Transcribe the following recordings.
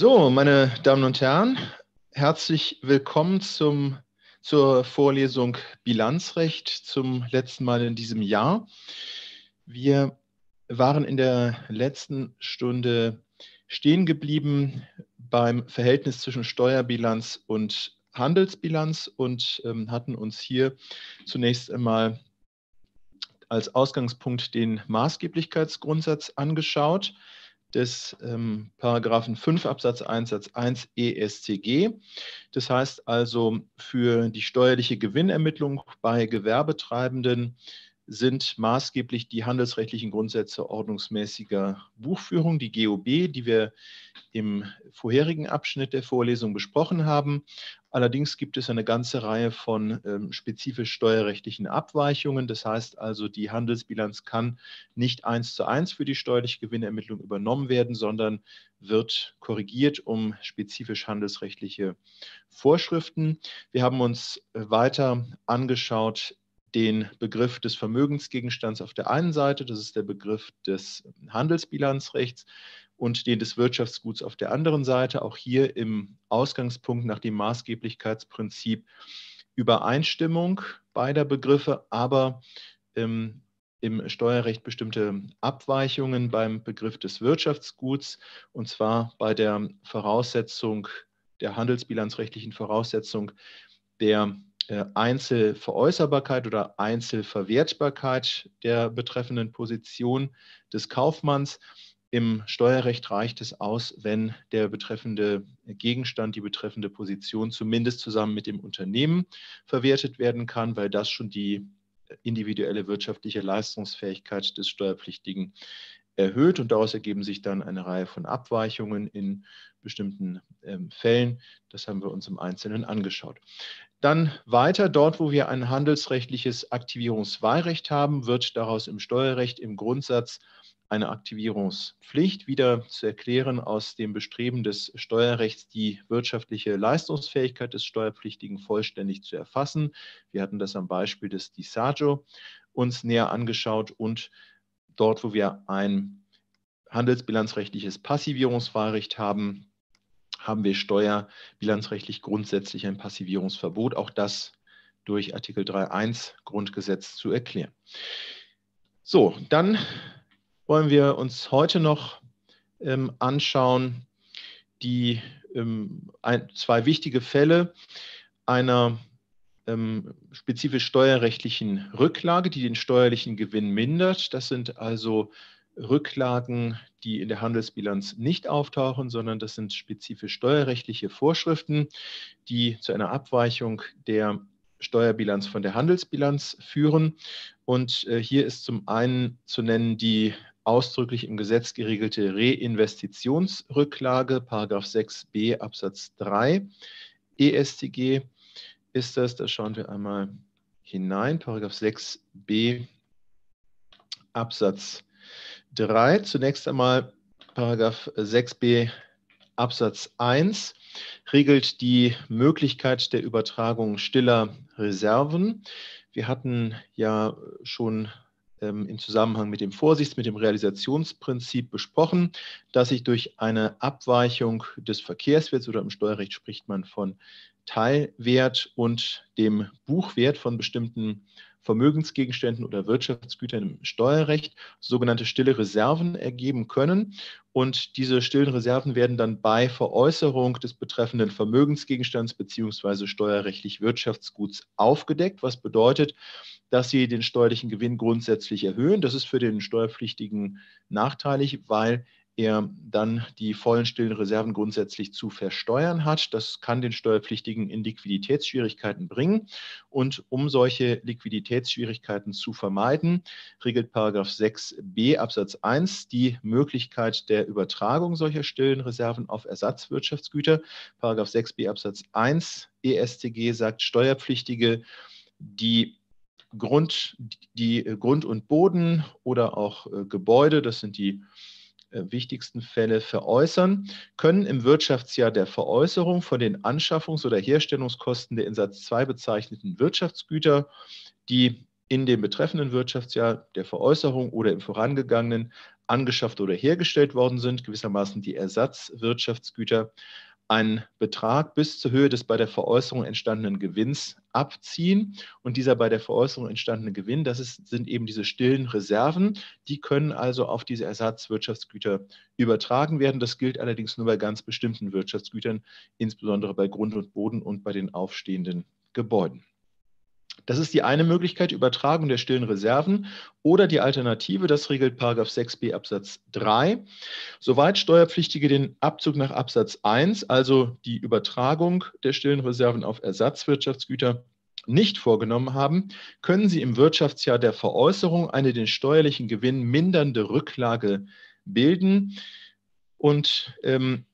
So, meine Damen und Herren, herzlich willkommen zum, zur Vorlesung Bilanzrecht zum letzten Mal in diesem Jahr. Wir waren in der letzten Stunde stehen geblieben beim Verhältnis zwischen Steuerbilanz und Handelsbilanz und ähm, hatten uns hier zunächst einmal als Ausgangspunkt den Maßgeblichkeitsgrundsatz angeschaut des ähm, Paragraphen 5 Absatz 1 Satz 1 ESCG. Das heißt also, für die steuerliche Gewinnermittlung bei Gewerbetreibenden sind maßgeblich die handelsrechtlichen Grundsätze ordnungsmäßiger Buchführung, die GOB, die wir im vorherigen Abschnitt der Vorlesung besprochen haben. Allerdings gibt es eine ganze Reihe von ähm, spezifisch steuerrechtlichen Abweichungen. Das heißt also, die Handelsbilanz kann nicht eins zu eins für die steuerliche Gewinnermittlung übernommen werden, sondern wird korrigiert um spezifisch handelsrechtliche Vorschriften. Wir haben uns weiter angeschaut, den Begriff des Vermögensgegenstands auf der einen Seite, das ist der Begriff des Handelsbilanzrechts, und den des Wirtschaftsguts auf der anderen Seite. Auch hier im Ausgangspunkt nach dem Maßgeblichkeitsprinzip Übereinstimmung beider Begriffe, aber ähm, im Steuerrecht bestimmte Abweichungen beim Begriff des Wirtschaftsguts, und zwar bei der Voraussetzung, der handelsbilanzrechtlichen Voraussetzung der äh, Einzelveräußerbarkeit oder Einzelverwertbarkeit der betreffenden Position des Kaufmanns. Im Steuerrecht reicht es aus, wenn der betreffende Gegenstand, die betreffende Position zumindest zusammen mit dem Unternehmen verwertet werden kann, weil das schon die individuelle wirtschaftliche Leistungsfähigkeit des Steuerpflichtigen erhöht und daraus ergeben sich dann eine Reihe von Abweichungen in bestimmten ähm, Fällen. Das haben wir uns im Einzelnen angeschaut. Dann weiter, dort wo wir ein handelsrechtliches Aktivierungswahlrecht haben, wird daraus im Steuerrecht im Grundsatz eine Aktivierungspflicht wieder zu erklären aus dem Bestreben des Steuerrechts, die wirtschaftliche Leistungsfähigkeit des Steuerpflichtigen vollständig zu erfassen. Wir hatten das am Beispiel des Disagio uns näher angeschaut und dort, wo wir ein handelsbilanzrechtliches Passivierungswahlrecht haben, haben wir steuerbilanzrechtlich grundsätzlich ein Passivierungsverbot. Auch das durch Artikel 3.1 Grundgesetz zu erklären. So, dann wollen wir uns heute noch ähm, anschauen, die ähm, ein, zwei wichtige Fälle einer ähm, spezifisch steuerrechtlichen Rücklage, die den steuerlichen Gewinn mindert. Das sind also Rücklagen, die in der Handelsbilanz nicht auftauchen, sondern das sind spezifisch steuerrechtliche Vorschriften, die zu einer Abweichung der Steuerbilanz von der Handelsbilanz führen. Und äh, hier ist zum einen zu nennen die ausdrücklich im Gesetz geregelte Reinvestitionsrücklage, Paragraph 6b Absatz 3 EStG ist das, da schauen wir einmal hinein, Paragraph 6b Absatz 3. 3. Zunächst einmal Paragraph 6b Absatz 1 regelt die Möglichkeit der Übertragung stiller Reserven. Wir hatten ja schon ähm, im Zusammenhang mit dem Vorsichts-, mit dem Realisationsprinzip besprochen, dass sich durch eine Abweichung des Verkehrswerts oder im Steuerrecht spricht man von Teilwert und dem Buchwert von bestimmten Vermögensgegenständen oder Wirtschaftsgütern im Steuerrecht sogenannte stille Reserven ergeben können. Und diese stillen Reserven werden dann bei Veräußerung des betreffenden Vermögensgegenstands bzw. steuerrechtlich Wirtschaftsguts aufgedeckt, was bedeutet, dass sie den steuerlichen Gewinn grundsätzlich erhöhen. Das ist für den Steuerpflichtigen nachteilig, weil er dann die vollen stillen Reserven grundsätzlich zu versteuern hat. Das kann den Steuerpflichtigen in Liquiditätsschwierigkeiten bringen. Und um solche Liquiditätsschwierigkeiten zu vermeiden, regelt 6b Absatz 1 die Möglichkeit der Übertragung solcher stillen Reserven auf Ersatzwirtschaftsgüter. 6b Absatz 1 EStG sagt, Steuerpflichtige, die Grund, die Grund und Boden oder auch äh, Gebäude, das sind die äh, wichtigsten Fälle veräußern, können im Wirtschaftsjahr der Veräußerung von den Anschaffungs- oder Herstellungskosten der in Satz 2 bezeichneten Wirtschaftsgüter, die in dem betreffenden Wirtschaftsjahr der Veräußerung oder im vorangegangenen angeschafft oder hergestellt worden sind, gewissermaßen die Ersatzwirtschaftsgüter, einen Betrag bis zur Höhe des bei der Veräußerung entstandenen Gewinns abziehen. Und dieser bei der Veräußerung entstandene Gewinn, das ist, sind eben diese stillen Reserven. Die können also auf diese Ersatzwirtschaftsgüter übertragen werden. Das gilt allerdings nur bei ganz bestimmten Wirtschaftsgütern, insbesondere bei Grund und Boden und bei den aufstehenden Gebäuden. Das ist die eine Möglichkeit, Übertragung der stillen Reserven oder die Alternative, das regelt 6b Absatz 3. Soweit Steuerpflichtige den Abzug nach Absatz 1, also die Übertragung der stillen Reserven auf Ersatzwirtschaftsgüter, nicht vorgenommen haben, können sie im Wirtschaftsjahr der Veräußerung eine den steuerlichen Gewinn mindernde Rücklage bilden. Und ähm,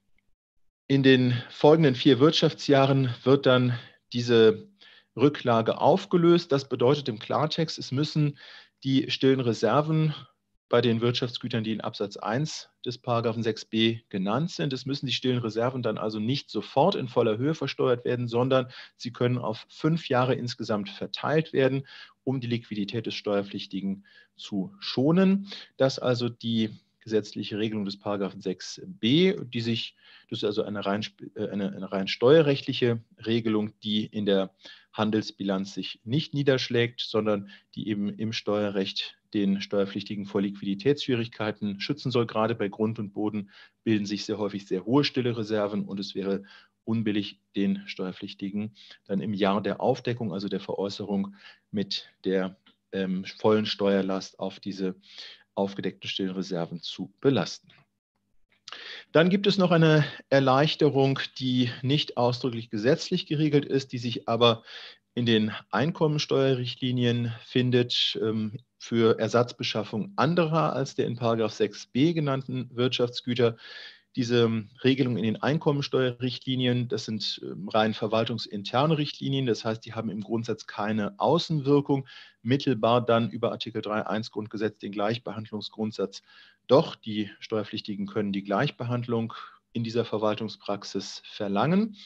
in den folgenden vier Wirtschaftsjahren wird dann diese Rücklage aufgelöst. Das bedeutet im Klartext, es müssen die stillen Reserven bei den Wirtschaftsgütern, die in Absatz 1 des Paragraphen 6b genannt sind. Es müssen die stillen Reserven dann also nicht sofort in voller Höhe versteuert werden, sondern sie können auf fünf Jahre insgesamt verteilt werden, um die Liquidität des Steuerpflichtigen zu schonen. Das also die gesetzliche Regelung des Paragraphen 6b, die sich, das ist also eine rein, äh, eine, eine rein steuerrechtliche Regelung, die in der Handelsbilanz sich nicht niederschlägt, sondern die eben im Steuerrecht den Steuerpflichtigen vor Liquiditätsschwierigkeiten schützen soll. Gerade bei Grund und Boden bilden sich sehr häufig sehr hohe stille Reserven und es wäre unbillig, den Steuerpflichtigen dann im Jahr der Aufdeckung, also der Veräußerung, mit der ähm, vollen Steuerlast auf diese aufgedeckten stillen Reserven zu belasten. Dann gibt es noch eine Erleichterung, die nicht ausdrücklich gesetzlich geregelt ist, die sich aber in den Einkommensteuerrichtlinien findet ähm, für Ersatzbeschaffung anderer als der in 6b genannten Wirtschaftsgüter. Diese Regelungen in den Einkommensteuerrichtlinien, das sind ähm, rein verwaltungsinterne Richtlinien, das heißt, die haben im Grundsatz keine Außenwirkung, mittelbar dann über Artikel 3.1 Grundgesetz den Gleichbehandlungsgrundsatz doch, die Steuerpflichtigen können die Gleichbehandlung in dieser Verwaltungspraxis verlangen.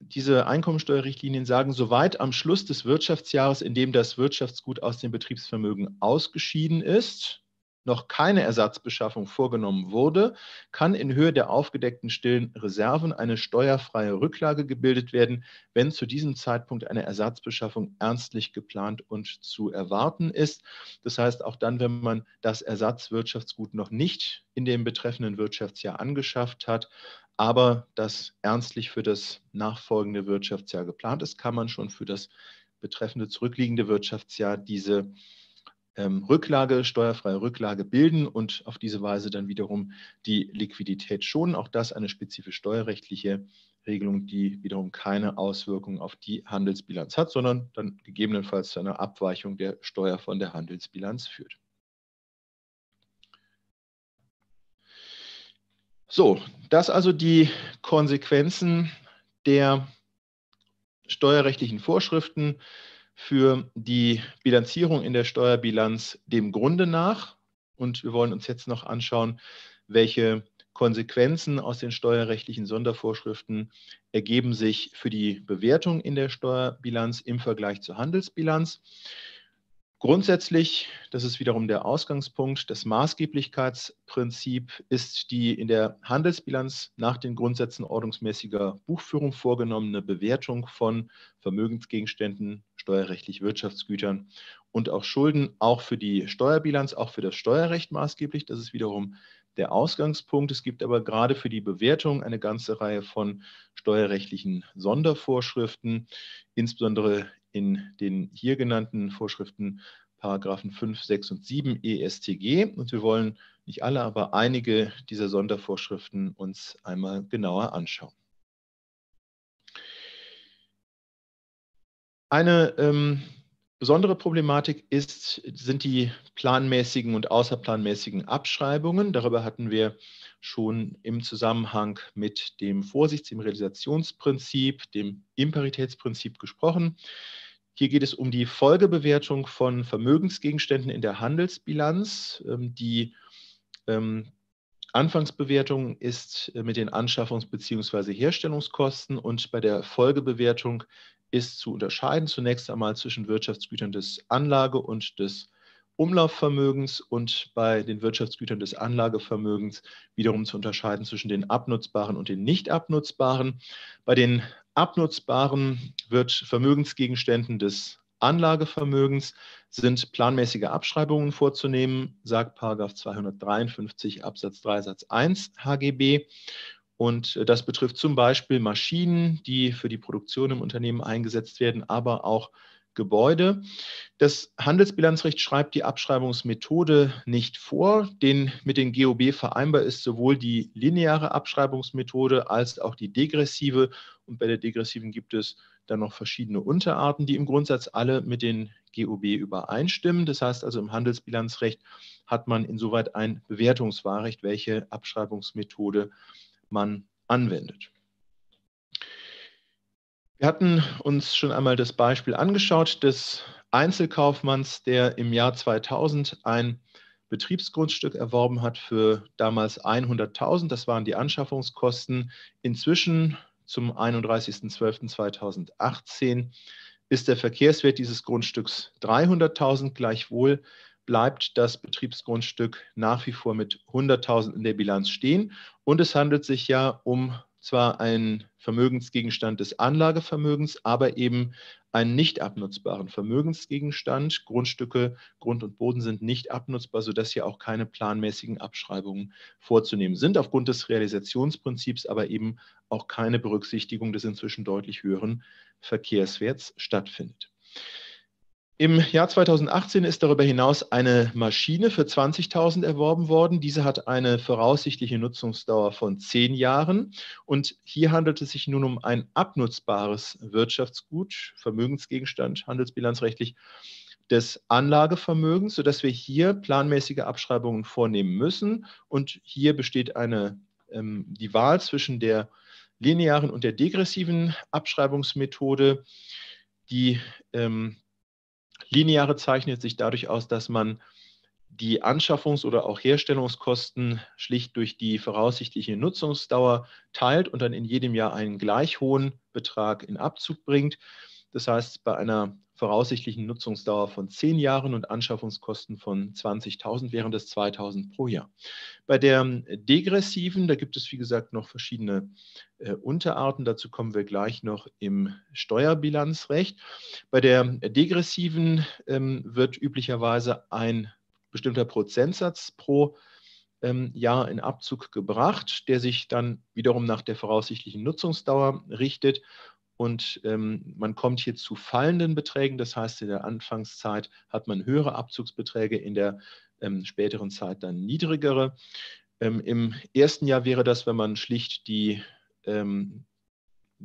Diese Einkommensteuerrichtlinien sagen, soweit am Schluss des Wirtschaftsjahres, in dem das Wirtschaftsgut aus dem Betriebsvermögen ausgeschieden ist, noch keine Ersatzbeschaffung vorgenommen wurde, kann in Höhe der aufgedeckten stillen Reserven eine steuerfreie Rücklage gebildet werden, wenn zu diesem Zeitpunkt eine Ersatzbeschaffung ernstlich geplant und zu erwarten ist. Das heißt, auch dann, wenn man das Ersatzwirtschaftsgut noch nicht in dem betreffenden Wirtschaftsjahr angeschafft hat, aber das ernstlich für das nachfolgende Wirtschaftsjahr geplant ist, kann man schon für das betreffende zurückliegende Wirtschaftsjahr diese ähm, Rücklage, steuerfreie Rücklage bilden und auf diese Weise dann wiederum die Liquidität schonen. Auch das eine spezifisch steuerrechtliche Regelung, die wiederum keine Auswirkungen auf die Handelsbilanz hat, sondern dann gegebenenfalls zu einer Abweichung der Steuer von der Handelsbilanz führt. So, das also die Konsequenzen der steuerrechtlichen Vorschriften für die Bilanzierung in der Steuerbilanz dem Grunde nach. Und wir wollen uns jetzt noch anschauen, welche Konsequenzen aus den steuerrechtlichen Sondervorschriften ergeben sich für die Bewertung in der Steuerbilanz im Vergleich zur Handelsbilanz. Grundsätzlich, das ist wiederum der Ausgangspunkt, das Maßgeblichkeitsprinzip ist die in der Handelsbilanz nach den Grundsätzen ordnungsmäßiger Buchführung vorgenommene Bewertung von Vermögensgegenständen, steuerrechtlich Wirtschaftsgütern und auch Schulden, auch für die Steuerbilanz, auch für das Steuerrecht maßgeblich. Das ist wiederum der Ausgangspunkt. Es gibt aber gerade für die Bewertung eine ganze Reihe von steuerrechtlichen Sondervorschriften, insbesondere in den hier genannten Vorschriften Paragraphen 5, 6 und 7 ESTG. Und wir wollen nicht alle, aber einige dieser Sondervorschriften uns einmal genauer anschauen. Eine ähm, besondere Problematik ist, sind die planmäßigen und außerplanmäßigen Abschreibungen. Darüber hatten wir schon im Zusammenhang mit dem Vorsichts-, dem Realisationsprinzip, dem Imparitätsprinzip gesprochen. Hier geht es um die Folgebewertung von Vermögensgegenständen in der Handelsbilanz. Ähm, die ähm, Anfangsbewertung ist äh, mit den Anschaffungs- bzw. Herstellungskosten und bei der Folgebewertung ist zu unterscheiden zunächst einmal zwischen Wirtschaftsgütern des Anlage- und des Umlaufvermögens und bei den Wirtschaftsgütern des Anlagevermögens wiederum zu unterscheiden zwischen den abnutzbaren und den nicht abnutzbaren. Bei den abnutzbaren wird Vermögensgegenständen des Anlagevermögens sind planmäßige Abschreibungen vorzunehmen, sagt 253 Absatz 3 Satz 1 HGB. Und äh, das betrifft zum Beispiel Maschinen, die für die Produktion im Unternehmen eingesetzt werden, aber auch Gebäude. Das Handelsbilanzrecht schreibt die Abschreibungsmethode nicht vor. Den, mit den GOB vereinbar ist sowohl die lineare Abschreibungsmethode als auch die degressive. Und bei der degressiven gibt es dann noch verschiedene Unterarten, die im Grundsatz alle mit den GOB übereinstimmen. Das heißt also, im Handelsbilanzrecht hat man insoweit ein Bewertungswahlrecht, welche Abschreibungsmethode man anwendet. Wir hatten uns schon einmal das Beispiel angeschaut des Einzelkaufmanns, der im Jahr 2000 ein Betriebsgrundstück erworben hat für damals 100.000. Das waren die Anschaffungskosten. Inzwischen zum 31.12.2018 ist der Verkehrswert dieses Grundstücks 300.000. Gleichwohl bleibt das Betriebsgrundstück nach wie vor mit 100.000 in der Bilanz stehen. Und es handelt sich ja um zwar einen Vermögensgegenstand des Anlagevermögens, aber eben einen nicht abnutzbaren Vermögensgegenstand. Grundstücke, Grund und Boden sind nicht abnutzbar, sodass hier auch keine planmäßigen Abschreibungen vorzunehmen sind, aufgrund des Realisationsprinzips, aber eben auch keine Berücksichtigung des inzwischen deutlich höheren Verkehrswerts stattfindet. Im Jahr 2018 ist darüber hinaus eine Maschine für 20.000 erworben worden. Diese hat eine voraussichtliche Nutzungsdauer von zehn Jahren. Und hier handelt es sich nun um ein abnutzbares Wirtschaftsgut, Vermögensgegenstand, handelsbilanzrechtlich des Anlagevermögens, sodass wir hier planmäßige Abschreibungen vornehmen müssen. Und hier besteht eine, ähm, die Wahl zwischen der linearen und der degressiven Abschreibungsmethode. Die ähm, Lineare zeichnet sich dadurch aus, dass man die Anschaffungs- oder auch Herstellungskosten schlicht durch die voraussichtliche Nutzungsdauer teilt und dann in jedem Jahr einen gleich hohen Betrag in Abzug bringt. Das heißt, bei einer voraussichtlichen Nutzungsdauer von zehn Jahren und Anschaffungskosten von 20.000 wären das 2.000 pro Jahr. Bei der degressiven, da gibt es wie gesagt noch verschiedene äh, Unterarten, dazu kommen wir gleich noch im Steuerbilanzrecht. Bei der degressiven ähm, wird üblicherweise ein bestimmter Prozentsatz pro ähm, Jahr in Abzug gebracht, der sich dann wiederum nach der voraussichtlichen Nutzungsdauer richtet und ähm, man kommt hier zu fallenden Beträgen. Das heißt, in der Anfangszeit hat man höhere Abzugsbeträge, in der ähm, späteren Zeit dann niedrigere. Ähm, Im ersten Jahr wäre das, wenn man schlicht die ähm,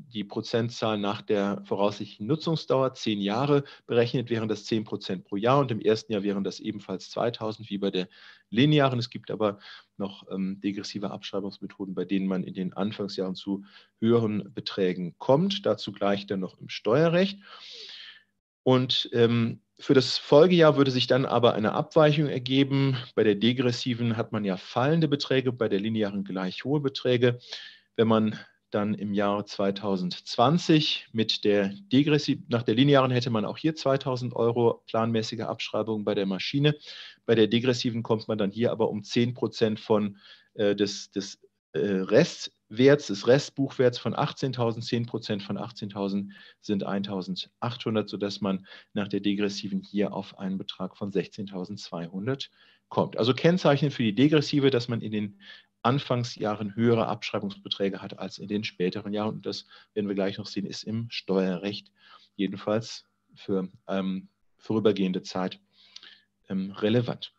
die Prozentzahl nach der voraussichtlichen Nutzungsdauer, zehn Jahre berechnet, wären das 10 Prozent pro Jahr und im ersten Jahr wären das ebenfalls 2000 wie bei der linearen. Es gibt aber noch ähm, degressive Abschreibungsmethoden, bei denen man in den Anfangsjahren zu höheren Beträgen kommt. Dazu gleich dann noch im Steuerrecht. Und ähm, für das Folgejahr würde sich dann aber eine Abweichung ergeben. Bei der degressiven hat man ja fallende Beträge, bei der linearen gleich hohe Beträge. Wenn man dann im Jahr 2020 mit der Degressiv, nach der linearen hätte man auch hier 2000 Euro planmäßige Abschreibung bei der Maschine. Bei der degressiven kommt man dann hier aber um 10 Prozent von äh, des, des äh, Restwerts, des Restbuchwerts von 18.000, 10 Prozent von 18.000 sind 1.800, sodass man nach der degressiven hier auf einen Betrag von 16.200 kommt. Also Kennzeichen für die degressive, dass man in den Anfangsjahren höhere Abschreibungsbeträge hat als in den späteren Jahren. Und das werden wir gleich noch sehen, ist im Steuerrecht jedenfalls für ähm, vorübergehende Zeit ähm, relevant.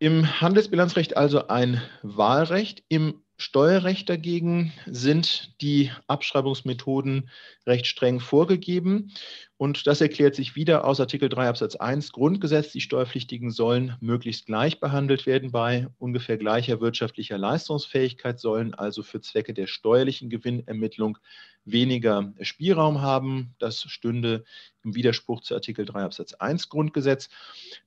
Im Handelsbilanzrecht also ein Wahlrecht, im Steuerrecht dagegen sind die Abschreibungsmethoden recht streng vorgegeben. Und das erklärt sich wieder aus Artikel 3 Absatz 1 Grundgesetz. Die Steuerpflichtigen sollen möglichst gleich behandelt werden bei ungefähr gleicher wirtschaftlicher Leistungsfähigkeit, sollen also für Zwecke der steuerlichen Gewinnermittlung weniger Spielraum haben. Das stünde im Widerspruch zu Artikel 3 Absatz 1 Grundgesetz.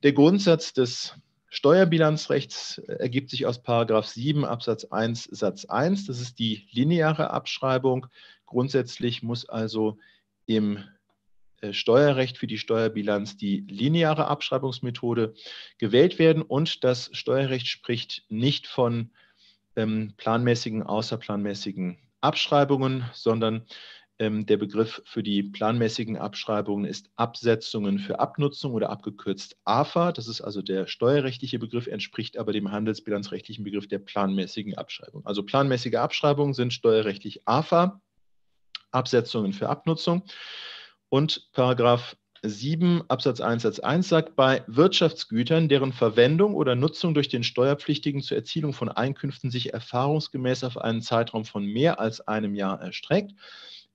Der Grundsatz des Steuerbilanzrechts ergibt sich aus Paragraph 7 Absatz 1 Satz 1. Das ist die lineare Abschreibung. Grundsätzlich muss also im äh, Steuerrecht für die Steuerbilanz die lineare Abschreibungsmethode gewählt werden und das Steuerrecht spricht nicht von ähm, planmäßigen, außerplanmäßigen Abschreibungen, sondern der Begriff für die planmäßigen Abschreibungen ist Absetzungen für Abnutzung oder abgekürzt AFA. Das ist also der steuerrechtliche Begriff, entspricht aber dem handelsbilanzrechtlichen Begriff der planmäßigen Abschreibung. Also planmäßige Abschreibungen sind steuerrechtlich AFA, Absetzungen für Abnutzung. Und Paragraph 7 Absatz 1 Satz 1 sagt, bei Wirtschaftsgütern, deren Verwendung oder Nutzung durch den Steuerpflichtigen zur Erzielung von Einkünften sich erfahrungsgemäß auf einen Zeitraum von mehr als einem Jahr erstreckt,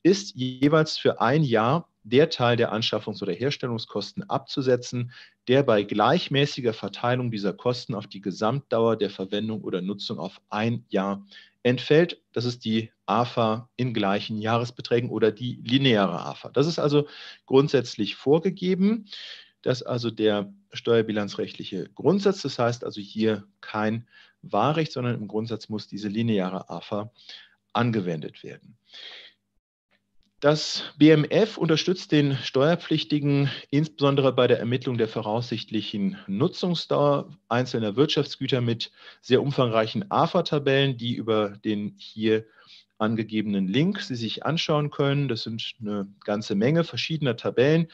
ist jeweils für ein Jahr der Teil der Anschaffungs- oder Herstellungskosten abzusetzen, der bei gleichmäßiger Verteilung dieser Kosten auf die Gesamtdauer der Verwendung oder Nutzung auf ein Jahr entfällt. Das ist die AFA in gleichen Jahresbeträgen oder die lineare AFA. Das ist also grundsätzlich vorgegeben. Das ist also der steuerbilanzrechtliche Grundsatz. Das heißt also hier kein Wahrrecht, sondern im Grundsatz muss diese lineare AFA angewendet werden. Das BMF unterstützt den Steuerpflichtigen insbesondere bei der Ermittlung der voraussichtlichen Nutzungsdauer einzelner Wirtschaftsgüter mit sehr umfangreichen AFA-Tabellen, die über den hier angegebenen Link Sie sich anschauen können. Das sind eine ganze Menge verschiedener Tabellen.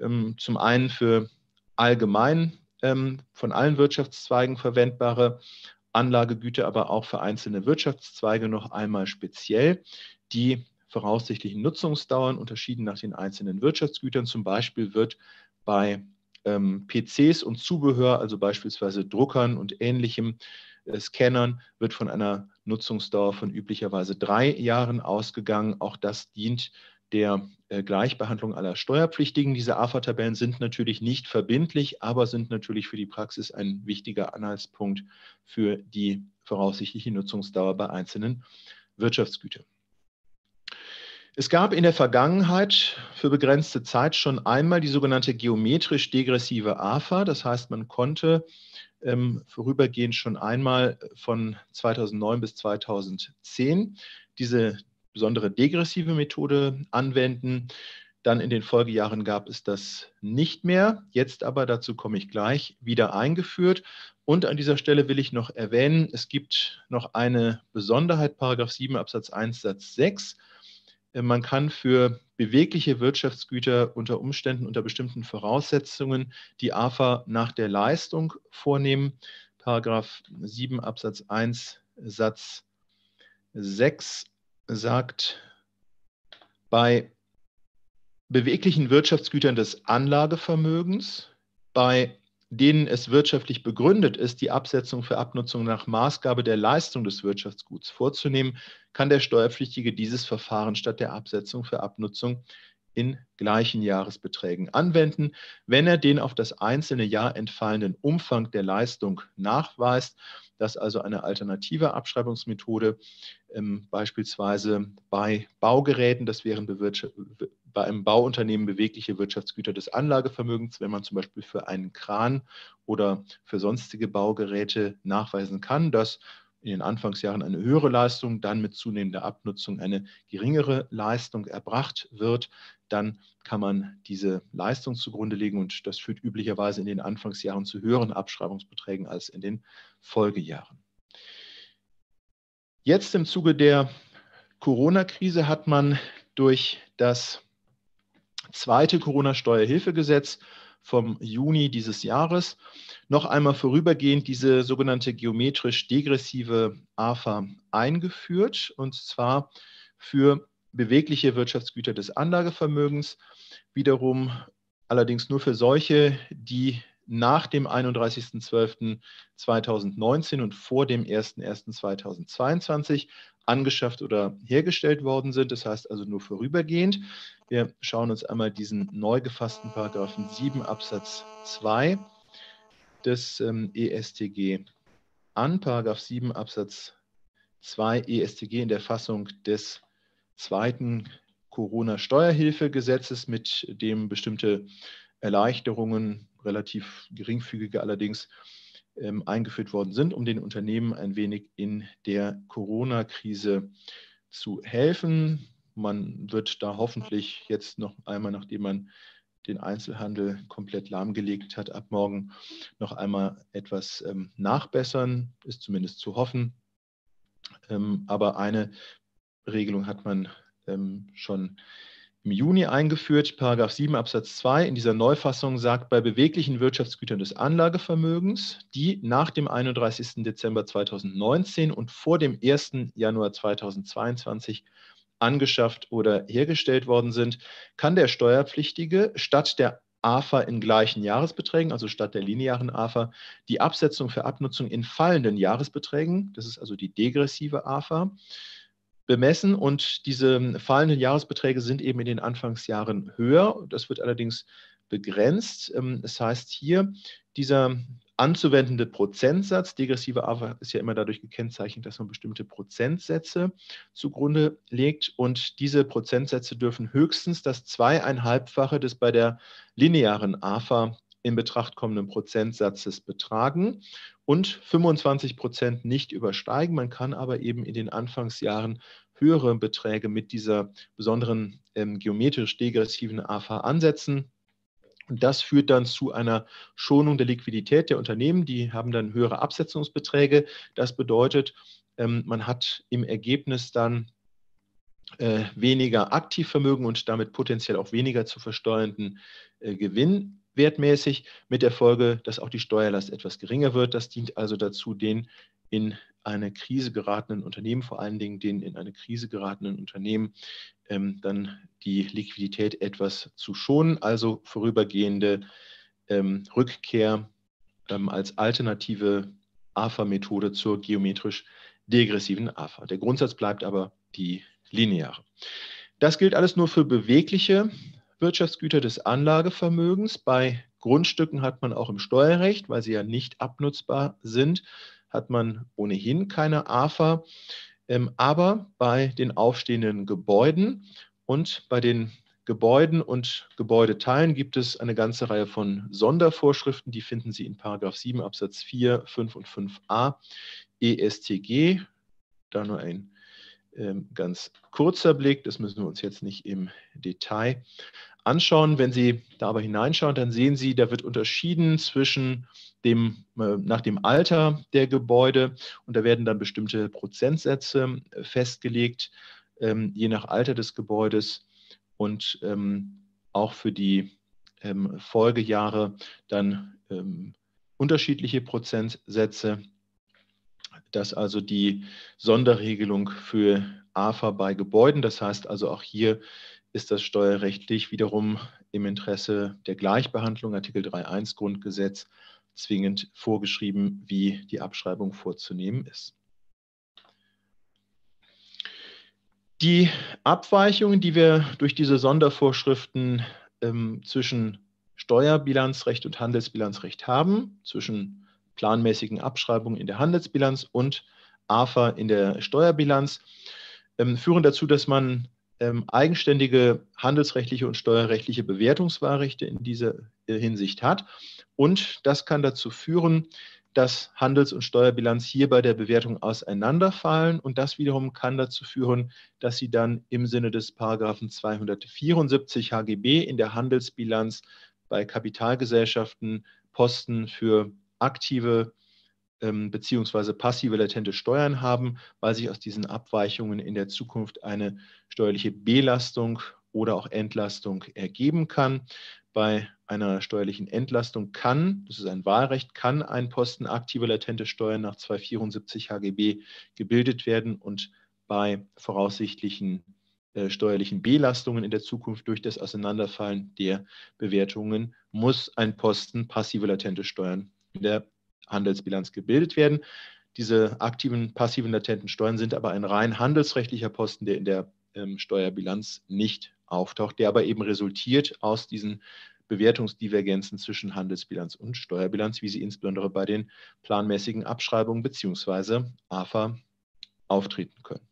Ähm, zum einen für allgemein ähm, von allen Wirtschaftszweigen verwendbare Anlagegüter, aber auch für einzelne Wirtschaftszweige noch einmal speziell, die voraussichtlichen Nutzungsdauern unterschieden nach den einzelnen Wirtschaftsgütern. Zum Beispiel wird bei ähm, PCs und Zubehör, also beispielsweise Druckern und ähnlichem, äh, Scannern, wird von einer Nutzungsdauer von üblicherweise drei Jahren ausgegangen. Auch das dient der äh, Gleichbehandlung aller Steuerpflichtigen. Diese AFA-Tabellen sind natürlich nicht verbindlich, aber sind natürlich für die Praxis ein wichtiger Anhaltspunkt für die voraussichtliche Nutzungsdauer bei einzelnen Wirtschaftsgütern. Es gab in der Vergangenheit für begrenzte Zeit schon einmal die sogenannte geometrisch degressive AFA. Das heißt, man konnte ähm, vorübergehend schon einmal von 2009 bis 2010 diese besondere degressive Methode anwenden. Dann in den Folgejahren gab es das nicht mehr. Jetzt aber, dazu komme ich gleich, wieder eingeführt. Und an dieser Stelle will ich noch erwähnen, es gibt noch eine Besonderheit, Paragraph 7 Absatz 1 Satz 6. Äh, man kann für bewegliche Wirtschaftsgüter unter Umständen, unter bestimmten Voraussetzungen die AFA nach der Leistung vornehmen. Paragraph 7 Absatz 1 Satz 6 sagt, bei beweglichen Wirtschaftsgütern des Anlagevermögens, bei denen es wirtschaftlich begründet ist, die Absetzung für Abnutzung nach Maßgabe der Leistung des Wirtschaftsguts vorzunehmen, kann der Steuerpflichtige dieses Verfahren statt der Absetzung für Abnutzung in gleichen Jahresbeträgen anwenden, wenn er den auf das einzelne Jahr entfallenden Umfang der Leistung nachweist. Das ist also eine alternative Abschreibungsmethode, ähm, beispielsweise bei Baugeräten, das wären bei einem Bauunternehmen bewegliche Wirtschaftsgüter des Anlagevermögens, wenn man zum Beispiel für einen Kran oder für sonstige Baugeräte nachweisen kann, dass in den Anfangsjahren eine höhere Leistung, dann mit zunehmender Abnutzung eine geringere Leistung erbracht wird, dann kann man diese Leistung zugrunde legen und das führt üblicherweise in den Anfangsjahren zu höheren Abschreibungsbeträgen als in den Folgejahren. Jetzt im Zuge der Corona-Krise hat man durch das zweite Corona-Steuerhilfegesetz vom Juni dieses Jahres. Noch einmal vorübergehend diese sogenannte geometrisch degressive AFA eingeführt, und zwar für bewegliche Wirtschaftsgüter des Anlagevermögens, wiederum allerdings nur für solche, die nach dem 31.12.2019 und vor dem 01.01.2022 angeschafft oder hergestellt worden sind. Das heißt also nur vorübergehend. Wir schauen uns einmal diesen neu gefassten Paragraphen 7 Absatz 2 des ähm, ESTG an. Paragraph 7 Absatz 2 ESTG in der Fassung des zweiten Corona-Steuerhilfegesetzes, mit dem bestimmte Erleichterungen, relativ geringfügige allerdings, eingeführt worden sind, um den Unternehmen ein wenig in der Corona-Krise zu helfen man wird da hoffentlich jetzt noch einmal, nachdem man den Einzelhandel komplett lahmgelegt hat, ab morgen noch einmal etwas ähm, nachbessern, ist zumindest zu hoffen. Ähm, aber eine Regelung hat man ähm, schon im Juni eingeführt. Paragraph 7 Absatz 2 in dieser Neufassung sagt, bei beweglichen Wirtschaftsgütern des Anlagevermögens, die nach dem 31. Dezember 2019 und vor dem 1. Januar 2022 angeschafft oder hergestellt worden sind, kann der Steuerpflichtige statt der AFA in gleichen Jahresbeträgen, also statt der linearen AFA, die Absetzung für Abnutzung in fallenden Jahresbeträgen, das ist also die degressive AFA, bemessen und diese fallenden Jahresbeträge sind eben in den Anfangsjahren höher. Das wird allerdings begrenzt. Ähm, das heißt hier, dieser anzuwendende Prozentsatz, degressive AFA ist ja immer dadurch gekennzeichnet, dass man bestimmte Prozentsätze zugrunde legt und diese Prozentsätze dürfen höchstens das zweieinhalbfache des bei der linearen AFA in Betracht kommenden Prozentsatzes betragen und 25 Prozent nicht übersteigen. Man kann aber eben in den Anfangsjahren höhere Beträge mit dieser besonderen ähm, geometrisch degressiven AFA ansetzen. Und das führt dann zu einer Schonung der Liquidität der Unternehmen. Die haben dann höhere Absetzungsbeträge. Das bedeutet, ähm, man hat im Ergebnis dann äh, weniger Aktivvermögen und damit potenziell auch weniger zu versteuernden äh, Gewinn wertmäßig, mit der Folge, dass auch die Steuerlast etwas geringer wird. Das dient also dazu, den in eine Krise geratenen Unternehmen, vor allen Dingen den in eine Krise geratenen Unternehmen, ähm, dann die Liquidität etwas zu schonen, also vorübergehende ähm, Rückkehr ähm, als alternative AFA-Methode zur geometrisch degressiven AFA. Der Grundsatz bleibt aber die lineare. Das gilt alles nur für bewegliche Wirtschaftsgüter des Anlagevermögens. Bei Grundstücken hat man auch im Steuerrecht, weil sie ja nicht abnutzbar sind, hat man ohnehin keine AFA. Ähm, aber bei den aufstehenden Gebäuden und bei den Gebäuden und Gebäudeteilen gibt es eine ganze Reihe von Sondervorschriften, die finden Sie in Paragraph 7 Absatz 4, 5 und 5a ESTG. Da nur ein ganz kurzer Blick, das müssen wir uns jetzt nicht im Detail anschauen. Wenn Sie da aber hineinschauen, dann sehen Sie, da wird unterschieden zwischen dem, äh, nach dem Alter der Gebäude und da werden dann bestimmte Prozentsätze äh, festgelegt, ähm, je nach Alter des Gebäudes und ähm, auch für die ähm, Folgejahre dann unterschiedliche Prozentsätze. Das also die Sonderregelung für AFA bei Gebäuden. Das heißt also auch hier ist das steuerrechtlich wiederum im Interesse der Gleichbehandlung, Artikel 3.1 Grundgesetz, zwingend vorgeschrieben, wie die Abschreibung vorzunehmen ist. Die Abweichungen, die wir durch diese Sondervorschriften ähm, zwischen Steuerbilanzrecht und Handelsbilanzrecht haben, zwischen planmäßigen Abschreibungen in der Handelsbilanz und AFA in der Steuerbilanz, ähm, führen dazu, dass man ähm, eigenständige handelsrechtliche und steuerrechtliche Bewertungswahlrechte in dieser äh, Hinsicht hat. Und das kann dazu führen, dass Handels- und Steuerbilanz hier bei der Bewertung auseinanderfallen. Und das wiederum kann dazu führen, dass sie dann im Sinne des Paragraphen 274 HGB in der Handelsbilanz bei Kapitalgesellschaften Posten für aktive ähm, beziehungsweise passive latente Steuern haben, weil sich aus diesen Abweichungen in der Zukunft eine steuerliche Belastung oder auch Entlastung ergeben kann. Bei einer steuerlichen Entlastung kann, das ist ein Wahlrecht, kann ein Posten aktive latente Steuern nach 274 HGB gebildet werden und bei voraussichtlichen äh, steuerlichen Belastungen in der Zukunft durch das Auseinanderfallen der Bewertungen muss ein Posten passive latente Steuern in der Handelsbilanz gebildet werden. Diese aktiven, passiven, latenten Steuern sind aber ein rein handelsrechtlicher Posten, der in der ähm, Steuerbilanz nicht auftaucht, der aber eben resultiert aus diesen Bewertungsdivergenzen zwischen Handelsbilanz und Steuerbilanz, wie sie insbesondere bei den planmäßigen Abschreibungen bzw. AFA auftreten können.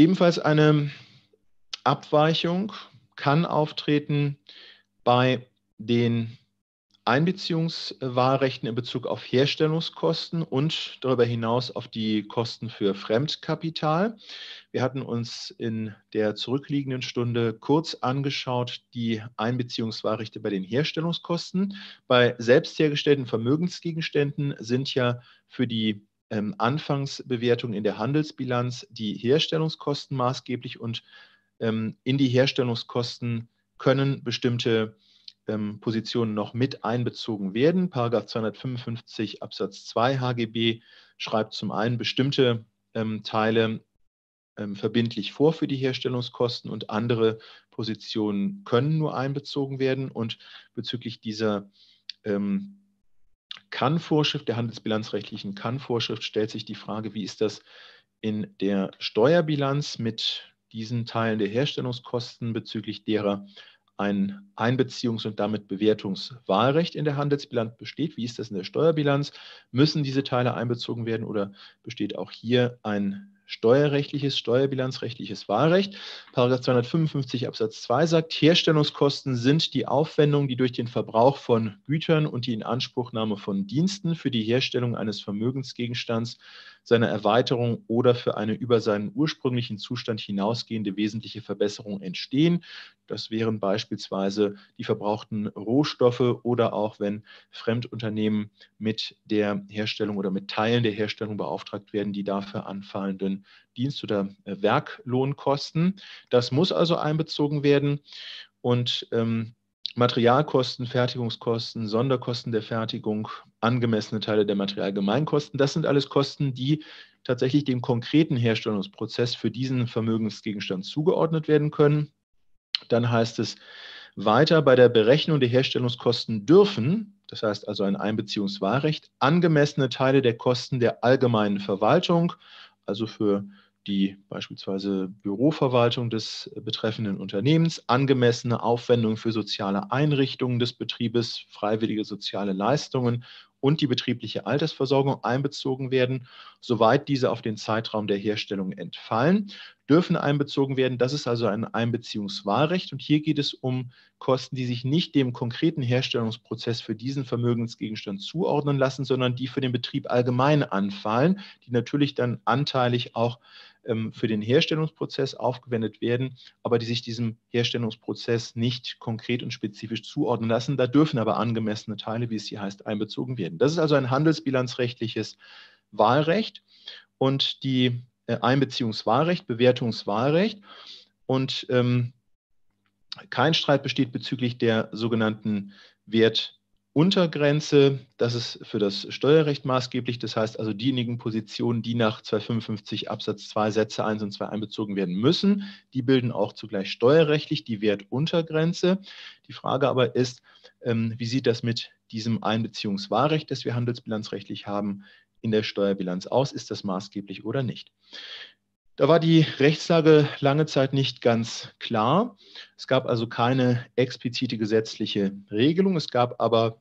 Ebenfalls eine Abweichung kann auftreten bei den Einbeziehungswahlrechten in Bezug auf Herstellungskosten und darüber hinaus auf die Kosten für Fremdkapital. Wir hatten uns in der zurückliegenden Stunde kurz angeschaut die Einbeziehungswahlrechte bei den Herstellungskosten. Bei selbst hergestellten Vermögensgegenständen sind ja für die ähm, Anfangsbewertung in der Handelsbilanz die Herstellungskosten maßgeblich und ähm, in die Herstellungskosten können bestimmte ähm, Positionen noch mit einbezogen werden. Paragraph 255 Absatz 2 HGB schreibt zum einen bestimmte ähm, Teile ähm, verbindlich vor für die Herstellungskosten und andere Positionen können nur einbezogen werden. Und bezüglich dieser ähm, Kann-Vorschrift, der handelsbilanzrechtlichen Kann-Vorschrift, stellt sich die Frage, wie ist das in der Steuerbilanz mit diesen Teilen der Herstellungskosten bezüglich derer ein Einbeziehungs- und damit Bewertungswahlrecht in der Handelsbilanz besteht. Wie ist das in der Steuerbilanz? Müssen diese Teile einbezogen werden oder besteht auch hier ein steuerrechtliches, steuerbilanzrechtliches Wahlrecht. Paragraph 255 Absatz 2 sagt, Herstellungskosten sind die Aufwendungen, die durch den Verbrauch von Gütern und die Inanspruchnahme von Diensten für die Herstellung eines Vermögensgegenstands seiner Erweiterung oder für eine über seinen ursprünglichen Zustand hinausgehende wesentliche Verbesserung entstehen. Das wären beispielsweise die verbrauchten Rohstoffe oder auch wenn Fremdunternehmen mit der Herstellung oder mit Teilen der Herstellung beauftragt werden, die dafür anfallenden Dienst- oder Werklohnkosten. Das muss also einbezogen werden. Und ähm, Materialkosten, Fertigungskosten, Sonderkosten der Fertigung, angemessene Teile der Materialgemeinkosten. Das sind alles Kosten, die tatsächlich dem konkreten Herstellungsprozess für diesen Vermögensgegenstand zugeordnet werden können. Dann heißt es weiter, bei der Berechnung der Herstellungskosten dürfen, das heißt also ein Einbeziehungswahlrecht, angemessene Teile der Kosten der allgemeinen Verwaltung, also für die beispielsweise Büroverwaltung des betreffenden Unternehmens, angemessene Aufwendungen für soziale Einrichtungen des Betriebes, freiwillige soziale Leistungen und die betriebliche Altersversorgung einbezogen werden, soweit diese auf den Zeitraum der Herstellung entfallen, dürfen einbezogen werden. Das ist also ein Einbeziehungswahlrecht und hier geht es um Kosten, die sich nicht dem konkreten Herstellungsprozess für diesen Vermögensgegenstand zuordnen lassen, sondern die für den Betrieb allgemein anfallen, die natürlich dann anteilig auch ähm, für den Herstellungsprozess aufgewendet werden, aber die sich diesem Herstellungsprozess nicht konkret und spezifisch zuordnen lassen. Da dürfen aber angemessene Teile, wie es hier heißt, einbezogen werden. Das ist also ein handelsbilanzrechtliches Wahlrecht und die äh, Einbeziehungswahlrecht, Bewertungswahlrecht. Und ähm, kein Streit besteht bezüglich der sogenannten Wert- Untergrenze, das ist für das Steuerrecht maßgeblich. Das heißt also diejenigen Positionen, die nach 255 Absatz 2 Sätze 1 und 2 einbezogen werden müssen, die bilden auch zugleich steuerrechtlich die Wertuntergrenze. Die Frage aber ist, ähm, wie sieht das mit diesem Einbeziehungswahlrecht, das wir handelsbilanzrechtlich haben, in der Steuerbilanz aus? Ist das maßgeblich oder nicht? Da war die Rechtslage lange Zeit nicht ganz klar. Es gab also keine explizite gesetzliche Regelung. Es gab aber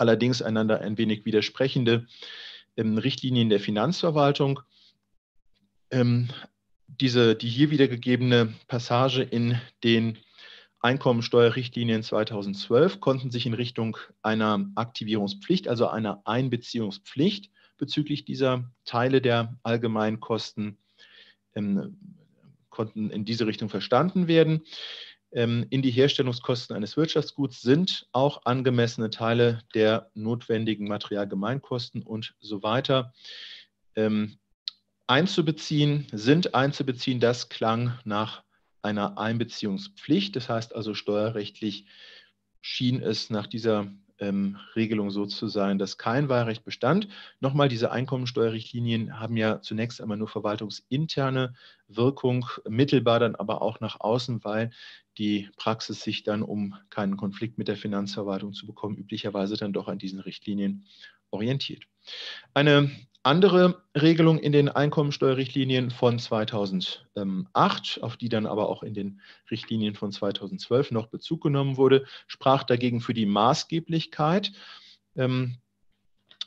allerdings einander ein wenig widersprechende ähm, Richtlinien der Finanzverwaltung. Ähm, diese, die hier wiedergegebene Passage in den Einkommensteuerrichtlinien 2012 konnten sich in Richtung einer Aktivierungspflicht, also einer Einbeziehungspflicht bezüglich dieser Teile der Allgemeinkosten, ähm, konnten in diese Richtung verstanden werden. Ähm, in die Herstellungskosten eines Wirtschaftsguts sind auch angemessene Teile der notwendigen Materialgemeinkosten und so weiter ähm, einzubeziehen, sind einzubeziehen. Das klang nach einer Einbeziehungspflicht. Das heißt also steuerrechtlich schien es nach dieser ähm, Regelung so zu sein, dass kein Wahlrecht bestand. Nochmal, diese Einkommensteuerrichtlinien haben ja zunächst einmal nur verwaltungsinterne Wirkung, mittelbar dann aber auch nach außen, weil die Praxis sich dann, um keinen Konflikt mit der Finanzverwaltung zu bekommen, üblicherweise dann doch an diesen Richtlinien orientiert. Eine andere Regelung in den Einkommensteuerrichtlinien von 2008, auf die dann aber auch in den Richtlinien von 2012 noch Bezug genommen wurde, sprach dagegen für die Maßgeblichkeit. Ähm,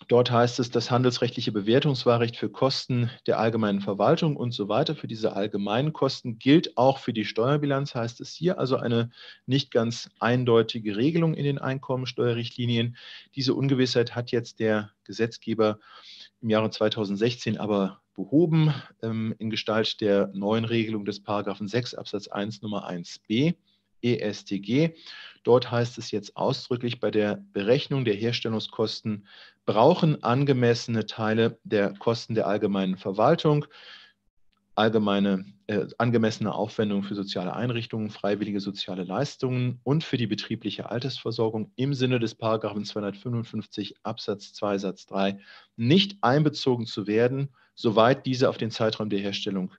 Dort heißt es, das handelsrechtliche Bewertungswahrrecht für Kosten der allgemeinen Verwaltung und so weiter, für diese allgemeinen Kosten gilt auch für die Steuerbilanz, heißt es hier also eine nicht ganz eindeutige Regelung in den Einkommensteuerrichtlinien. Diese Ungewissheit hat jetzt der Gesetzgeber im Jahre 2016 aber behoben ähm, in Gestalt der neuen Regelung des Paragraphen 6 Absatz 1 Nummer 1b ESTG. Dort heißt es jetzt ausdrücklich, bei der Berechnung der Herstellungskosten brauchen angemessene Teile der Kosten der allgemeinen Verwaltung, allgemeine äh, angemessene Aufwendungen für soziale Einrichtungen, freiwillige soziale Leistungen und für die betriebliche Altersversorgung im Sinne des Paragraphen 255 Absatz 2 Satz 3 nicht einbezogen zu werden, soweit diese auf den Zeitraum der Herstellung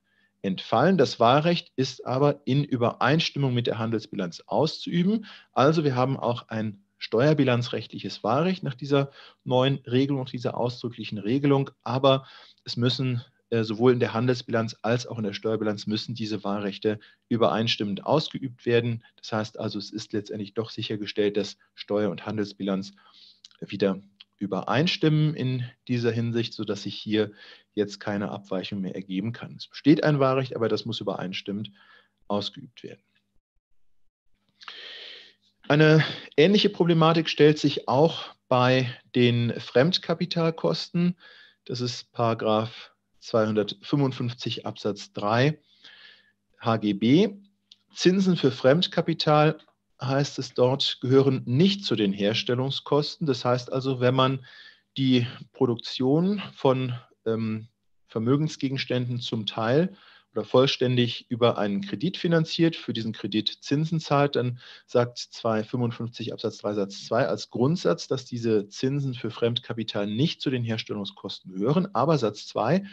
entfallen. Das Wahlrecht ist aber in Übereinstimmung mit der Handelsbilanz auszuüben. Also wir haben auch ein steuerbilanzrechtliches Wahlrecht nach dieser neuen Regelung, nach dieser ausdrücklichen Regelung. Aber es müssen sowohl in der Handelsbilanz als auch in der Steuerbilanz müssen diese Wahlrechte übereinstimmend ausgeübt werden. Das heißt also, es ist letztendlich doch sichergestellt, dass Steuer- und Handelsbilanz wieder übereinstimmen in dieser Hinsicht, sodass sich hier jetzt keine Abweichung mehr ergeben kann. Es besteht ein Wahlrecht, aber das muss übereinstimmend ausgeübt werden. Eine ähnliche Problematik stellt sich auch bei den Fremdkapitalkosten. Das ist Paragraph 255 Absatz 3 HGB. Zinsen für Fremdkapital heißt es dort, gehören nicht zu den Herstellungskosten. Das heißt also, wenn man die Produktion von ähm, Vermögensgegenständen zum Teil oder vollständig über einen Kredit finanziert, für diesen Kredit Zinsen zahlt, dann sagt 255 Absatz 3 Satz 2 als Grundsatz, dass diese Zinsen für Fremdkapital nicht zu den Herstellungskosten gehören. Aber Satz 2,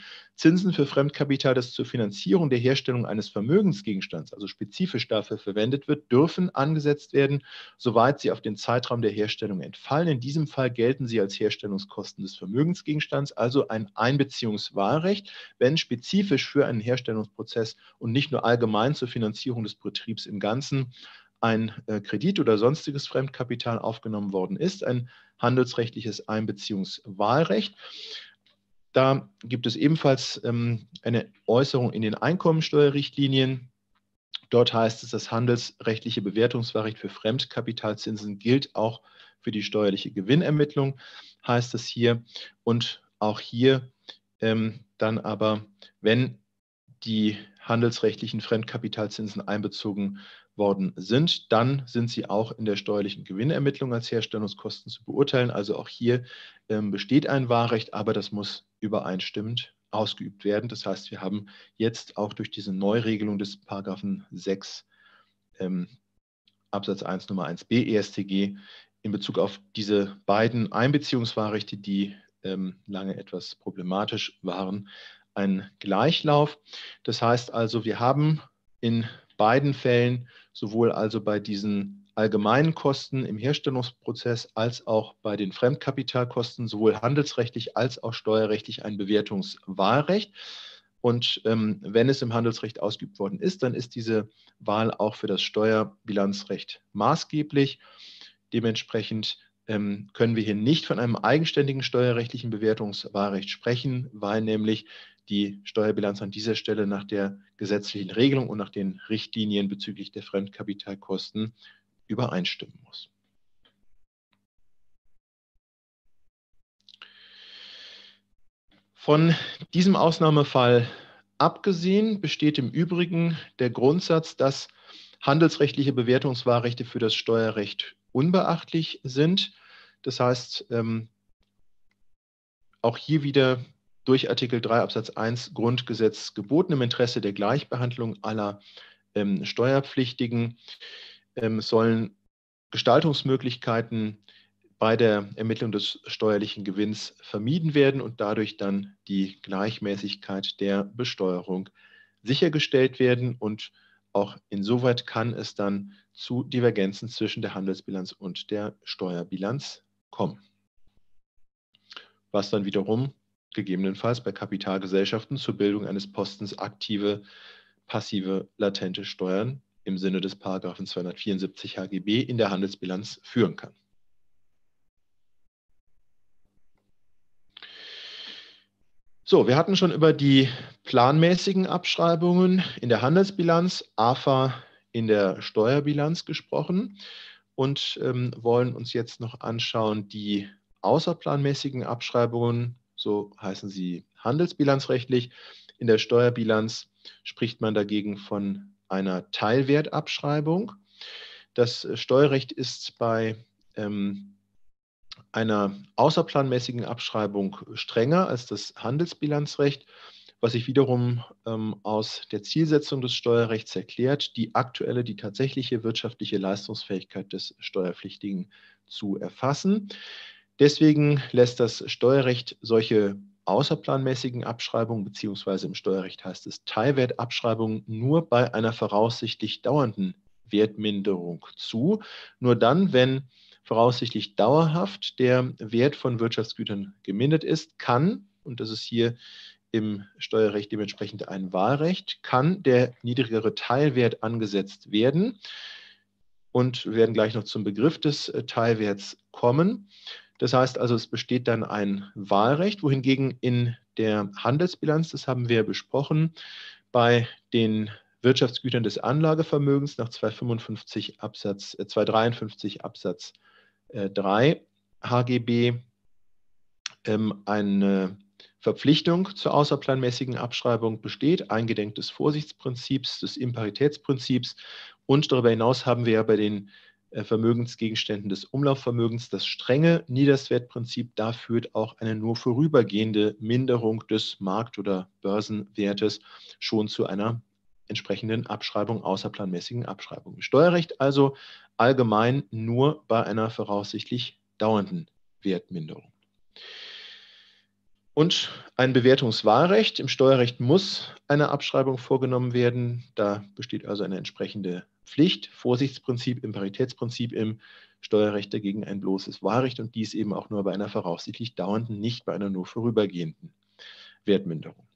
Zinsen für Fremdkapital, das zur Finanzierung der Herstellung eines Vermögensgegenstands, also spezifisch dafür verwendet wird, dürfen angesetzt werden, soweit sie auf den Zeitraum der Herstellung entfallen. In diesem Fall gelten sie als Herstellungskosten des Vermögensgegenstands, also ein Einbeziehungswahlrecht, wenn spezifisch für einen Herstellungsprozess und nicht nur allgemein zur Finanzierung des Betriebs im Ganzen ein äh, Kredit oder sonstiges Fremdkapital aufgenommen worden ist, ein handelsrechtliches Einbeziehungswahlrecht. Da gibt es ebenfalls ähm, eine Äußerung in den Einkommensteuerrichtlinien. Dort heißt es, das handelsrechtliche Bewertungswahrrecht für Fremdkapitalzinsen gilt auch für die steuerliche Gewinnermittlung, heißt es hier. Und auch hier ähm, dann aber, wenn die handelsrechtlichen Fremdkapitalzinsen einbezogen worden sind, dann sind sie auch in der steuerlichen Gewinnermittlung als Herstellungskosten zu beurteilen. Also auch hier ähm, besteht ein Wahlrecht, aber das muss übereinstimmend ausgeübt werden. Das heißt, wir haben jetzt auch durch diese Neuregelung des Paragraphen 6 ähm, Absatz 1 Nummer 1b ESTG in Bezug auf diese beiden Einbeziehungswahlrechte, die ähm, lange etwas problematisch waren, einen Gleichlauf. Das heißt also, wir haben in beiden Fällen, sowohl also bei diesen allgemeinen Kosten im Herstellungsprozess als auch bei den Fremdkapitalkosten, sowohl handelsrechtlich als auch steuerrechtlich ein Bewertungswahlrecht. Und ähm, wenn es im Handelsrecht ausgeübt worden ist, dann ist diese Wahl auch für das Steuerbilanzrecht maßgeblich. Dementsprechend ähm, können wir hier nicht von einem eigenständigen steuerrechtlichen Bewertungswahlrecht sprechen, weil nämlich die Steuerbilanz an dieser Stelle nach der gesetzlichen Regelung und nach den Richtlinien bezüglich der Fremdkapitalkosten übereinstimmen muss. Von diesem Ausnahmefall abgesehen besteht im Übrigen der Grundsatz, dass handelsrechtliche Bewertungswahlrechte für das Steuerrecht unbeachtlich sind. Das heißt, ähm, auch hier wieder durch Artikel 3 Absatz 1 Grundgesetz geboten im Interesse der Gleichbehandlung aller ähm, Steuerpflichtigen ähm, sollen Gestaltungsmöglichkeiten bei der Ermittlung des steuerlichen Gewinns vermieden werden und dadurch dann die Gleichmäßigkeit der Besteuerung sichergestellt werden. Und auch insoweit kann es dann zu Divergenzen zwischen der Handelsbilanz und der Steuerbilanz kommen. Was dann wiederum gegebenenfalls bei Kapitalgesellschaften zur Bildung eines Postens aktive, passive, latente Steuern im Sinne des Paragraphen 274 HGB in der Handelsbilanz führen kann. So, wir hatten schon über die planmäßigen Abschreibungen in der Handelsbilanz, AFA in der Steuerbilanz gesprochen und ähm, wollen uns jetzt noch anschauen die außerplanmäßigen Abschreibungen, so heißen sie handelsbilanzrechtlich. In der Steuerbilanz spricht man dagegen von einer Teilwertabschreibung. Das Steuerrecht ist bei ähm, einer außerplanmäßigen Abschreibung strenger als das Handelsbilanzrecht, was sich wiederum ähm, aus der Zielsetzung des Steuerrechts erklärt, die aktuelle, die tatsächliche wirtschaftliche Leistungsfähigkeit des Steuerpflichtigen zu erfassen. Deswegen lässt das Steuerrecht solche außerplanmäßigen Abschreibungen, beziehungsweise im Steuerrecht heißt es Teilwertabschreibungen, nur bei einer voraussichtlich dauernden Wertminderung zu. Nur dann, wenn voraussichtlich dauerhaft der Wert von Wirtschaftsgütern gemindert ist, kann, und das ist hier im Steuerrecht dementsprechend ein Wahlrecht, kann der niedrigere Teilwert angesetzt werden. Und wir werden gleich noch zum Begriff des Teilwerts kommen. Das heißt also, es besteht dann ein Wahlrecht, wohingegen in der Handelsbilanz, das haben wir besprochen, bei den Wirtschaftsgütern des Anlagevermögens nach 255 Absatz, äh, 253 Absatz 3 HGB ähm, eine Verpflichtung zur außerplanmäßigen Abschreibung besteht, eingedenk des Vorsichtsprinzips, des Imparitätsprinzips. Und darüber hinaus haben wir ja bei den äh, Vermögensgegenständen des Umlaufvermögens das strenge Niederswertprinzip. Da führt auch eine nur vorübergehende Minderung des Markt- oder Börsenwertes schon zu einer entsprechenden Abschreibung, außerplanmäßigen Abschreibung. Steuerrecht also allgemein nur bei einer voraussichtlich dauernden Wertminderung. Und ein Bewertungswahlrecht. Im Steuerrecht muss eine Abschreibung vorgenommen werden. Da besteht also eine entsprechende Pflicht. Vorsichtsprinzip, Imparitätsprinzip im Steuerrecht dagegen ein bloßes Wahlrecht und dies eben auch nur bei einer voraussichtlich dauernden, nicht bei einer nur vorübergehenden Wertminderung.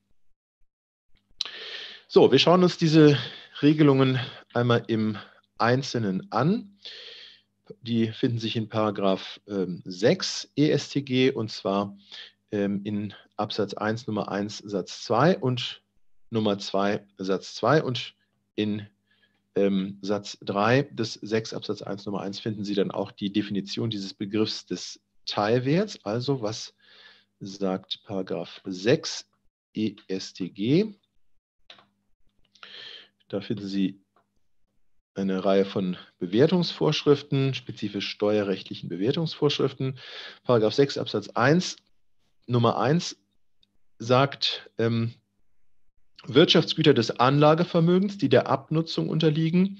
So, wir schauen uns diese Regelungen einmal im Einzelnen an. Die finden sich in Paragraph ähm, 6 ESTG und zwar ähm, in Absatz 1 Nummer 1 Satz 2 und Nummer 2 Satz 2 und in ähm, Satz 3 des 6 Absatz 1 Nummer 1 finden Sie dann auch die Definition dieses Begriffs des Teilwerts. Also was sagt Paragraph 6 ESTG? Da finden Sie eine Reihe von Bewertungsvorschriften, spezifisch steuerrechtlichen Bewertungsvorschriften. Paragraph 6 Absatz 1 Nummer 1 sagt, ähm, Wirtschaftsgüter des Anlagevermögens, die der Abnutzung unterliegen,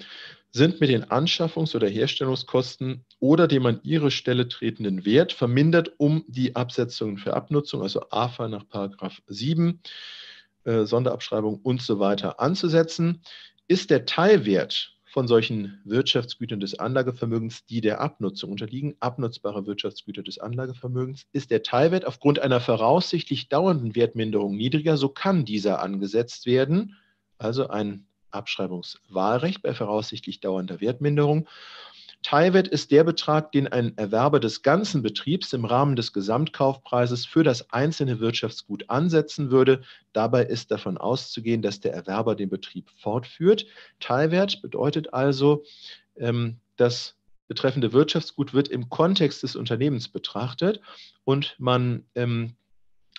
sind mit den Anschaffungs- oder Herstellungskosten oder dem an ihre Stelle tretenden Wert vermindert um die Absetzungen für Abnutzung, also AFA nach Paragraph 7, äh, Sonderabschreibung und so weiter anzusetzen. Ist der Teilwert von solchen Wirtschaftsgütern des Anlagevermögens, die der Abnutzung unterliegen, abnutzbare Wirtschaftsgüter des Anlagevermögens, ist der Teilwert aufgrund einer voraussichtlich dauernden Wertminderung niedriger, so kann dieser angesetzt werden, also ein Abschreibungswahlrecht bei voraussichtlich dauernder Wertminderung. Teilwert ist der Betrag, den ein Erwerber des ganzen Betriebs im Rahmen des Gesamtkaufpreises für das einzelne Wirtschaftsgut ansetzen würde. Dabei ist davon auszugehen, dass der Erwerber den Betrieb fortführt. Teilwert bedeutet also, ähm, das betreffende Wirtschaftsgut wird im Kontext des Unternehmens betrachtet und man ähm,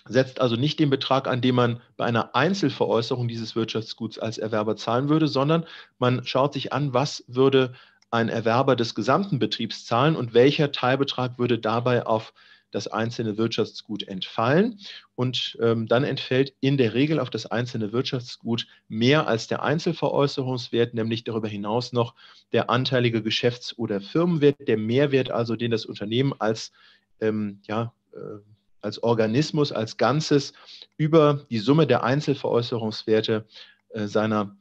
setzt also nicht den Betrag an, den man bei einer Einzelveräußerung dieses Wirtschaftsguts als Erwerber zahlen würde, sondern man schaut sich an, was würde ein Erwerber des gesamten Betriebs zahlen und welcher Teilbetrag würde dabei auf das einzelne Wirtschaftsgut entfallen. Und ähm, dann entfällt in der Regel auf das einzelne Wirtschaftsgut mehr als der Einzelveräußerungswert, nämlich darüber hinaus noch der anteilige Geschäfts- oder Firmenwert, der Mehrwert also, den das Unternehmen als, ähm, ja, äh, als Organismus, als Ganzes über die Summe der Einzelveräußerungswerte äh, seiner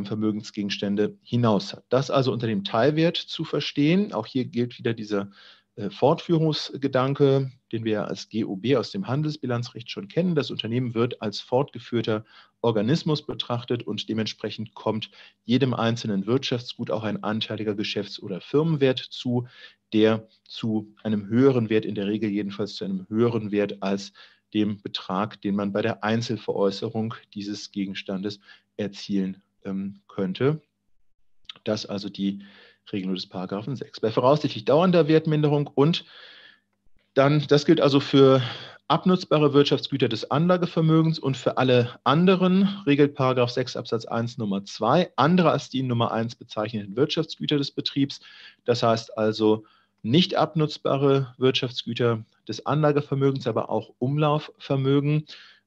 Vermögensgegenstände hinaus hat. Das also unter dem Teilwert zu verstehen. Auch hier gilt wieder dieser äh, Fortführungsgedanke, den wir als GOB aus dem Handelsbilanzrecht schon kennen. Das Unternehmen wird als fortgeführter Organismus betrachtet und dementsprechend kommt jedem einzelnen Wirtschaftsgut auch ein anteiliger Geschäfts- oder Firmenwert zu, der zu einem höheren Wert, in der Regel jedenfalls zu einem höheren Wert als dem Betrag, den man bei der Einzelveräußerung dieses Gegenstandes erzielen ähm, könnte. Das also die Regelung des Paragraphen 6. Bei voraussichtlich dauernder Wertminderung und dann, das gilt also für abnutzbare Wirtschaftsgüter des Anlagevermögens und für alle anderen regelt Paragraph 6 Absatz 1 Nummer 2 andere als die in Nummer 1 bezeichneten Wirtschaftsgüter des Betriebs. Das heißt also nicht abnutzbare Wirtschaftsgüter des Anlagevermögens, aber auch Umlaufvermögen.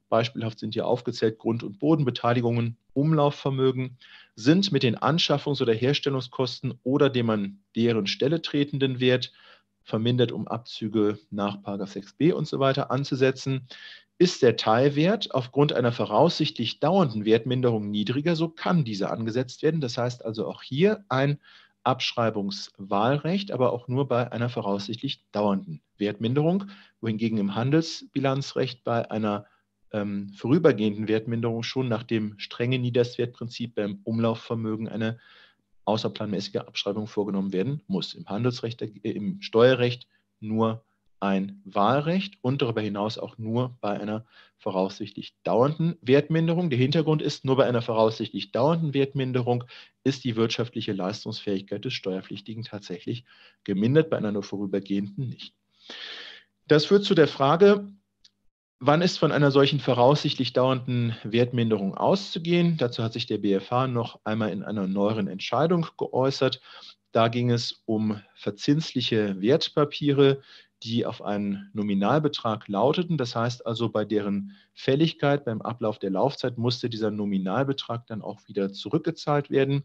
Beispielhaft sind hier aufgezählt Grund- und Bodenbeteiligungen, Umlaufvermögen, sind mit den Anschaffungs- oder Herstellungskosten oder dem an deren Stelle tretenden Wert vermindert, um Abzüge nach 6b und so weiter anzusetzen. Ist der Teilwert aufgrund einer voraussichtlich dauernden Wertminderung niedriger, so kann diese angesetzt werden. Das heißt also auch hier ein Abschreibungswahlrecht, aber auch nur bei einer voraussichtlich dauernden Wertminderung, wohingegen im Handelsbilanzrecht bei einer ähm, vorübergehenden Wertminderung schon nach dem strengen Niederstwertprinzip beim Umlaufvermögen eine außerplanmäßige Abschreibung vorgenommen werden muss. Im Handelsrecht, äh, im Steuerrecht nur ein Wahlrecht und darüber hinaus auch nur bei einer voraussichtlich dauernden Wertminderung. Der Hintergrund ist, nur bei einer voraussichtlich dauernden Wertminderung ist die wirtschaftliche Leistungsfähigkeit des Steuerpflichtigen tatsächlich gemindert, bei einer nur vorübergehenden nicht. Das führt zu der Frage, wann ist von einer solchen voraussichtlich dauernden Wertminderung auszugehen? Dazu hat sich der BFH noch einmal in einer neueren Entscheidung geäußert. Da ging es um verzinsliche Wertpapiere, die auf einen Nominalbetrag lauteten. Das heißt also, bei deren Fälligkeit beim Ablauf der Laufzeit musste dieser Nominalbetrag dann auch wieder zurückgezahlt werden.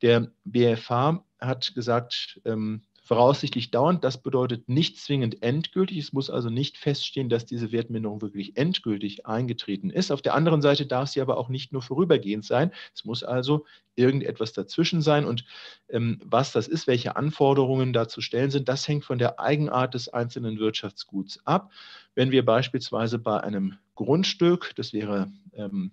Der BFH hat gesagt, ähm, voraussichtlich dauernd. Das bedeutet nicht zwingend endgültig. Es muss also nicht feststehen, dass diese Wertminderung wirklich endgültig eingetreten ist. Auf der anderen Seite darf sie aber auch nicht nur vorübergehend sein. Es muss also irgendetwas dazwischen sein. Und ähm, was das ist, welche Anforderungen da zu stellen sind, das hängt von der Eigenart des einzelnen Wirtschaftsguts ab. Wenn wir beispielsweise bei einem Grundstück, das wäre ähm,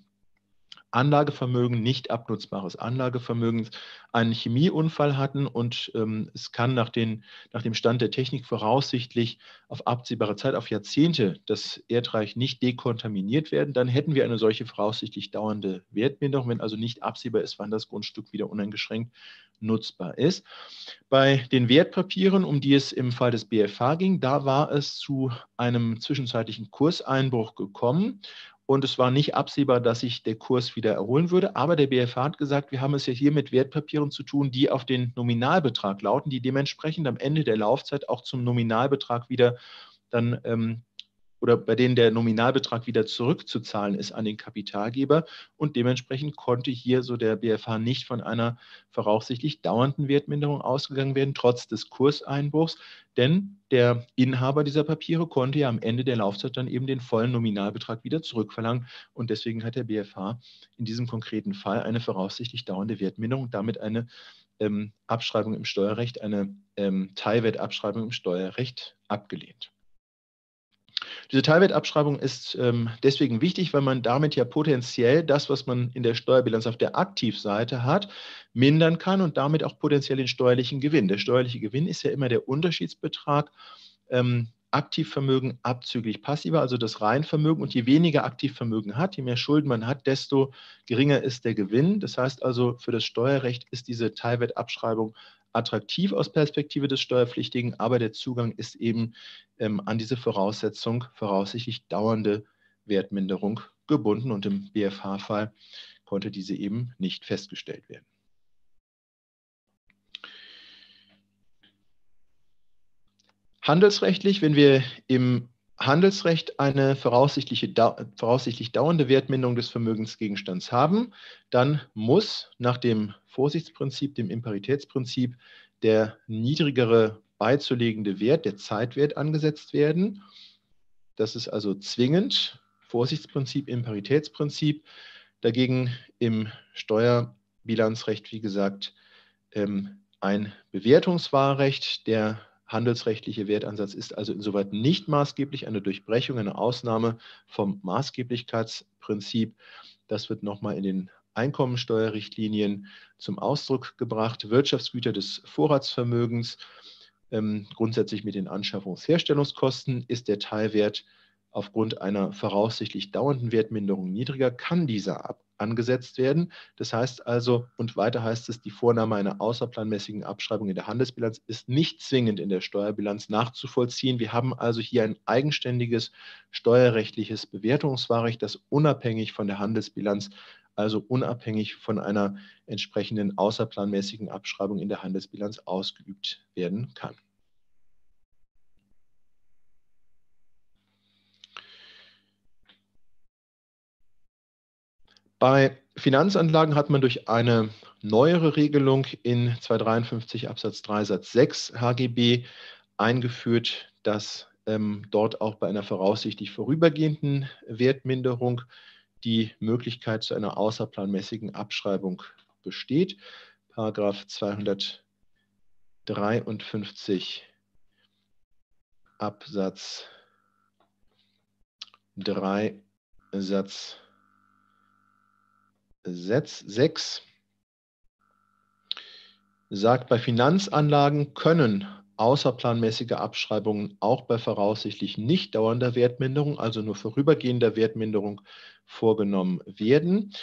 Anlagevermögen, nicht abnutzbares Anlagevermögen, einen Chemieunfall hatten und ähm, es kann nach, den, nach dem Stand der Technik voraussichtlich auf absehbare Zeit, auf Jahrzehnte das Erdreich nicht dekontaminiert werden, dann hätten wir eine solche voraussichtlich dauernde Wertminderung, wenn also nicht absehbar ist, wann das Grundstück wieder uneingeschränkt nutzbar ist. Bei den Wertpapieren, um die es im Fall des BFH ging, da war es zu einem zwischenzeitlichen Kurseinbruch gekommen und es war nicht absehbar, dass sich der Kurs wieder erholen würde. Aber der BFH hat gesagt, wir haben es ja hier mit Wertpapieren zu tun, die auf den Nominalbetrag lauten, die dementsprechend am Ende der Laufzeit auch zum Nominalbetrag wieder dann ähm, oder bei denen der Nominalbetrag wieder zurückzuzahlen ist an den Kapitalgeber. Und dementsprechend konnte hier so der BFH nicht von einer voraussichtlich dauernden Wertminderung ausgegangen werden, trotz des Kurseinbruchs. Denn der Inhaber dieser Papiere konnte ja am Ende der Laufzeit dann eben den vollen Nominalbetrag wieder zurückverlangen. Und deswegen hat der BFH in diesem konkreten Fall eine voraussichtlich dauernde Wertminderung, damit eine ähm, Abschreibung im Steuerrecht, eine ähm, Teilwertabschreibung im Steuerrecht abgelehnt. Diese Teilwertabschreibung ist ähm, deswegen wichtig, weil man damit ja potenziell das, was man in der Steuerbilanz auf der Aktivseite hat, mindern kann und damit auch potenziell den steuerlichen Gewinn. Der steuerliche Gewinn ist ja immer der Unterschiedsbetrag ähm, Aktivvermögen abzüglich passiver, also das Reinvermögen. Und je weniger Aktivvermögen hat, je mehr Schulden man hat, desto geringer ist der Gewinn. Das heißt also, für das Steuerrecht ist diese Teilwertabschreibung attraktiv aus Perspektive des Steuerpflichtigen, aber der Zugang ist eben ähm, an diese Voraussetzung voraussichtlich dauernde Wertminderung gebunden und im BFH-Fall konnte diese eben nicht festgestellt werden. Handelsrechtlich, wenn wir im Handelsrecht eine voraussichtliche, voraussichtlich dauernde Wertminderung des Vermögensgegenstands haben, dann muss nach dem Vorsichtsprinzip, dem Imparitätsprinzip, der niedrigere beizulegende Wert, der Zeitwert angesetzt werden. Das ist also zwingend. Vorsichtsprinzip, Imparitätsprinzip. Dagegen im Steuerbilanzrecht, wie gesagt, ähm, ein Bewertungswahlrecht. Der handelsrechtliche Wertansatz ist also insoweit nicht maßgeblich eine Durchbrechung, eine Ausnahme vom Maßgeblichkeitsprinzip. Das wird nochmal in den Einkommensteuerrichtlinien zum Ausdruck gebracht. Wirtschaftsgüter des Vorratsvermögens, ähm, grundsätzlich mit den Anschaffungs- Herstellungskosten, ist der Teilwert aufgrund einer voraussichtlich dauernden Wertminderung niedriger, kann dieser ab angesetzt werden. Das heißt also, und weiter heißt es, die Vornahme einer außerplanmäßigen Abschreibung in der Handelsbilanz ist nicht zwingend in der Steuerbilanz nachzuvollziehen. Wir haben also hier ein eigenständiges steuerrechtliches Bewertungswahrrecht, das unabhängig von der Handelsbilanz, also unabhängig von einer entsprechenden außerplanmäßigen Abschreibung in der Handelsbilanz ausgeübt werden kann. Bei Finanzanlagen hat man durch eine neuere Regelung in 253 Absatz 3 Satz 6 HGB eingeführt, dass ähm, dort auch bei einer voraussichtlich vorübergehenden Wertminderung die Möglichkeit zu einer außerplanmäßigen Abschreibung besteht. Paragraph 253 Absatz 3 Satz 6 sagt, bei Finanzanlagen können außerplanmäßige Abschreibungen auch bei voraussichtlich nicht dauernder Wertminderung, also nur vorübergehender Wertminderung, vorgenommen werden.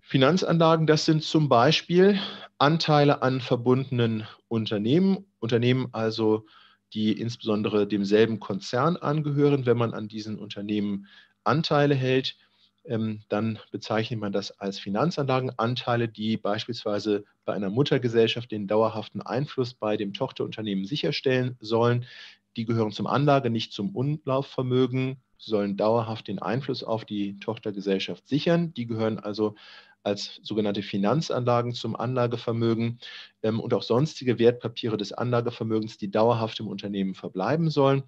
Finanzanlagen, das sind zum Beispiel Anteile an verbundenen Unternehmen, Unternehmen also, die insbesondere demselben Konzern angehören, wenn man an diesen Unternehmen Anteile hält dann bezeichnet man das als Finanzanlagenanteile, die beispielsweise bei einer Muttergesellschaft den dauerhaften Einfluss bei dem Tochterunternehmen sicherstellen sollen. Die gehören zum Anlage, nicht zum Umlaufvermögen, sollen dauerhaft den Einfluss auf die Tochtergesellschaft sichern. Die gehören also als sogenannte Finanzanlagen zum Anlagevermögen ähm, und auch sonstige Wertpapiere des Anlagevermögens, die dauerhaft im Unternehmen verbleiben sollen.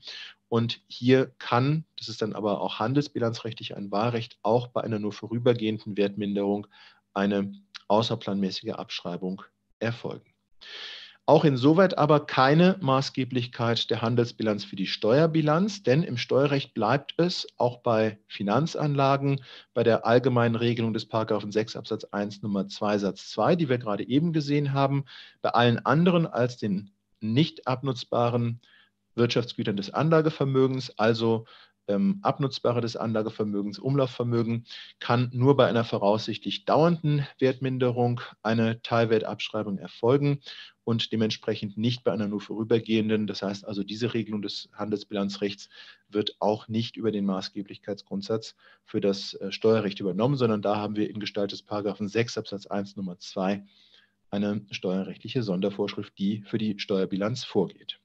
Und hier kann, das ist dann aber auch handelsbilanzrechtlich ein Wahlrecht, auch bei einer nur vorübergehenden Wertminderung eine außerplanmäßige Abschreibung erfolgen. Auch insoweit aber keine Maßgeblichkeit der Handelsbilanz für die Steuerbilanz, denn im Steuerrecht bleibt es auch bei Finanzanlagen bei der allgemeinen Regelung des Paragraphen 6 Absatz 1 Nummer 2 Satz 2, die wir gerade eben gesehen haben, bei allen anderen als den nicht abnutzbaren Wirtschaftsgütern des Anlagevermögens, also ähm, Abnutzbare des Anlagevermögens, Umlaufvermögen, kann nur bei einer voraussichtlich dauernden Wertminderung eine Teilwertabschreibung erfolgen und dementsprechend nicht bei einer nur vorübergehenden. Das heißt also, diese Regelung des Handelsbilanzrechts wird auch nicht über den Maßgeblichkeitsgrundsatz für das äh, Steuerrecht übernommen, sondern da haben wir in Gestalt des Paragraphen 6 Absatz 1 Nummer 2 eine steuerrechtliche Sondervorschrift, die für die Steuerbilanz vorgeht.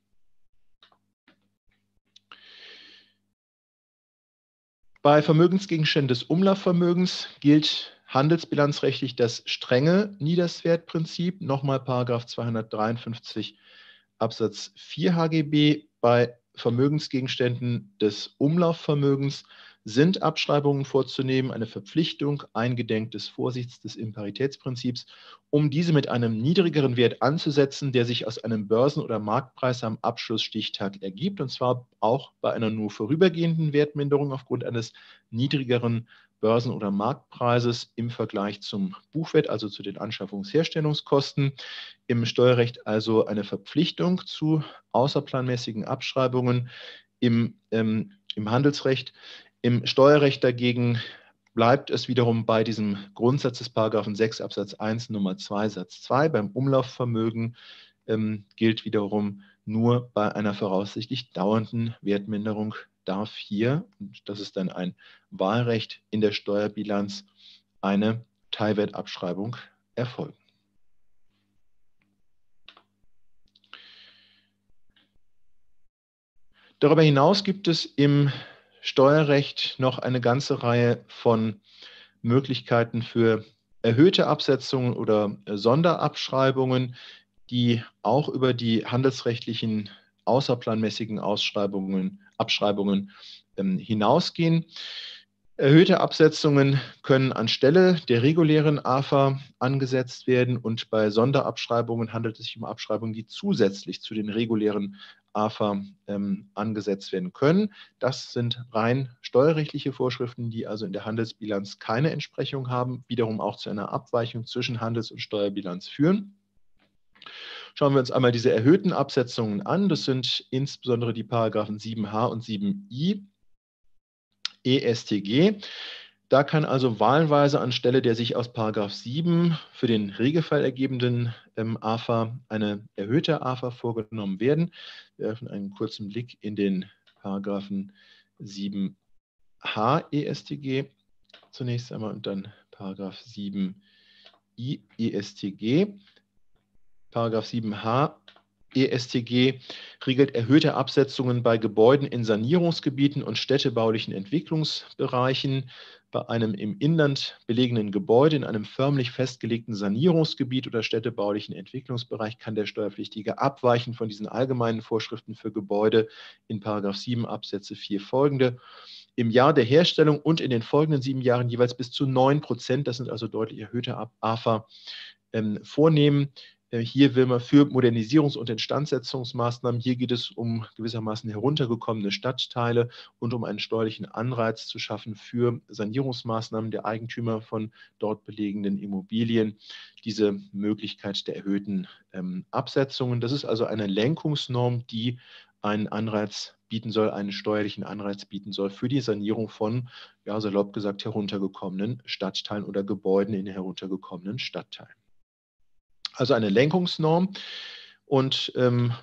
Bei Vermögensgegenständen des Umlaufvermögens gilt handelsbilanzrechtlich das strenge Niederswertprinzip, nochmal Paragraph 253 Absatz 4 HGB. Bei Vermögensgegenständen des Umlaufvermögens sind Abschreibungen vorzunehmen, eine Verpflichtung eingedenk des Vorsichts des Imparitätsprinzips, um diese mit einem niedrigeren Wert anzusetzen, der sich aus einem Börsen- oder Marktpreis am Abschlussstichtag ergibt, und zwar auch bei einer nur vorübergehenden Wertminderung aufgrund eines niedrigeren Börsen- oder Marktpreises im Vergleich zum Buchwert, also zu den Anschaffungsherstellungskosten. Im Steuerrecht also eine Verpflichtung zu außerplanmäßigen Abschreibungen. Im, ähm, im Handelsrecht im Steuerrecht dagegen bleibt es wiederum bei diesem Grundsatz des Paragraphen 6 Absatz 1 Nummer 2 Satz 2. Beim Umlaufvermögen ähm, gilt wiederum nur bei einer voraussichtlich dauernden Wertminderung darf hier, und das ist dann ein Wahlrecht in der Steuerbilanz, eine Teilwertabschreibung erfolgen. Darüber hinaus gibt es im Steuerrecht noch eine ganze Reihe von Möglichkeiten für erhöhte Absetzungen oder Sonderabschreibungen, die auch über die handelsrechtlichen außerplanmäßigen Ausschreibungen, Abschreibungen ähm, hinausgehen. Erhöhte Absetzungen können anstelle der regulären AFA angesetzt werden und bei Sonderabschreibungen handelt es sich um Abschreibungen, die zusätzlich zu den regulären AFA ähm, angesetzt werden können. Das sind rein steuerrechtliche Vorschriften, die also in der Handelsbilanz keine Entsprechung haben, wiederum auch zu einer Abweichung zwischen Handels- und Steuerbilanz führen. Schauen wir uns einmal diese erhöhten Absetzungen an. Das sind insbesondere die Paragraphen 7h und 7i ESTG. Da kann also wahlweise anstelle der sich aus 7 für den Regelfall ergebenden ähm, AFA eine erhöhte AFA vorgenommen werden. Wir werfen einen kurzen Blick in den Paragraphen 7h ESTG zunächst einmal und dann Paragraph 7 I ESTG. Paragraph 7h ESTG regelt erhöhte Absetzungen bei Gebäuden in Sanierungsgebieten und städtebaulichen Entwicklungsbereichen bei einem im Inland belegenen Gebäude in einem förmlich festgelegten Sanierungsgebiet oder städtebaulichen Entwicklungsbereich kann der Steuerpflichtige abweichen von diesen allgemeinen Vorschriften für Gebäude in 7 Absätze 4 folgende im Jahr der Herstellung und in den folgenden sieben Jahren jeweils bis zu 9 Prozent, das sind also deutlich erhöhte AFA, ähm, vornehmen. Äh, hier will man für Modernisierungs- und Instandsetzungsmaßnahmen, hier geht es um gewissermaßen heruntergekommene Stadtteile und um einen steuerlichen Anreiz zu schaffen für Sanierungsmaßnahmen der Eigentümer von dort belegenden Immobilien, diese Möglichkeit der erhöhten ähm, Absetzungen. Das ist also eine Lenkungsnorm, die einen Anreiz bieten soll, einen steuerlichen Anreiz bieten soll für die Sanierung von, ja, salopp gesagt, heruntergekommenen Stadtteilen oder Gebäuden in heruntergekommenen Stadtteilen. Also eine Lenkungsnorm und ähm,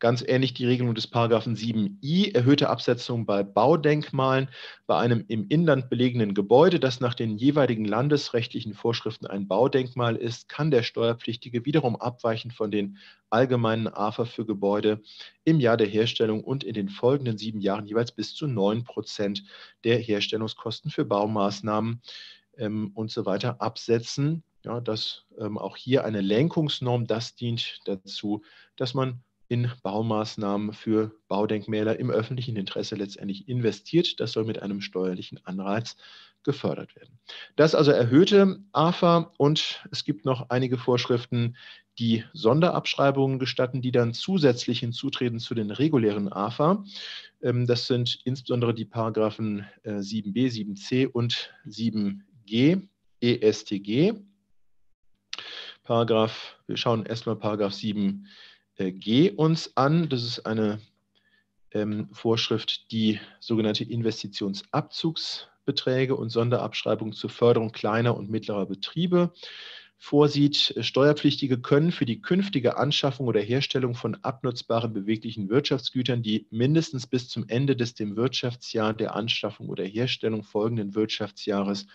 Ganz ähnlich die Regelung des Paragraphen 7i, erhöhte Absetzung bei Baudenkmalen bei einem im Inland belegenen Gebäude, das nach den jeweiligen landesrechtlichen Vorschriften ein Baudenkmal ist, kann der Steuerpflichtige wiederum abweichen von den allgemeinen AFA für Gebäude im Jahr der Herstellung und in den folgenden sieben Jahren jeweils bis zu 9 Prozent der Herstellungskosten für Baumaßnahmen ähm, und so weiter absetzen. Ja, dass ähm, auch hier eine Lenkungsnorm, das dient dazu, dass man in Baumaßnahmen für Baudenkmäler im öffentlichen Interesse letztendlich investiert. Das soll mit einem steuerlichen Anreiz gefördert werden. Das also erhöhte AFA und es gibt noch einige Vorschriften, die Sonderabschreibungen gestatten, die dann zusätzlich hinzutreten zu den regulären AFA. Ähm, das sind insbesondere die Paragraphen 7b, äh, 7c und 7g ESTG. Paragraph, wir schauen erstmal Paragraph 7 äh, uns an. Das ist eine ähm, Vorschrift, die sogenannte Investitionsabzugsbeträge und Sonderabschreibungen zur Förderung kleiner und mittlerer Betriebe vorsieht. Steuerpflichtige können für die künftige Anschaffung oder Herstellung von abnutzbaren beweglichen Wirtschaftsgütern, die mindestens bis zum Ende des dem Wirtschaftsjahr der Anschaffung oder Herstellung folgenden Wirtschaftsjahres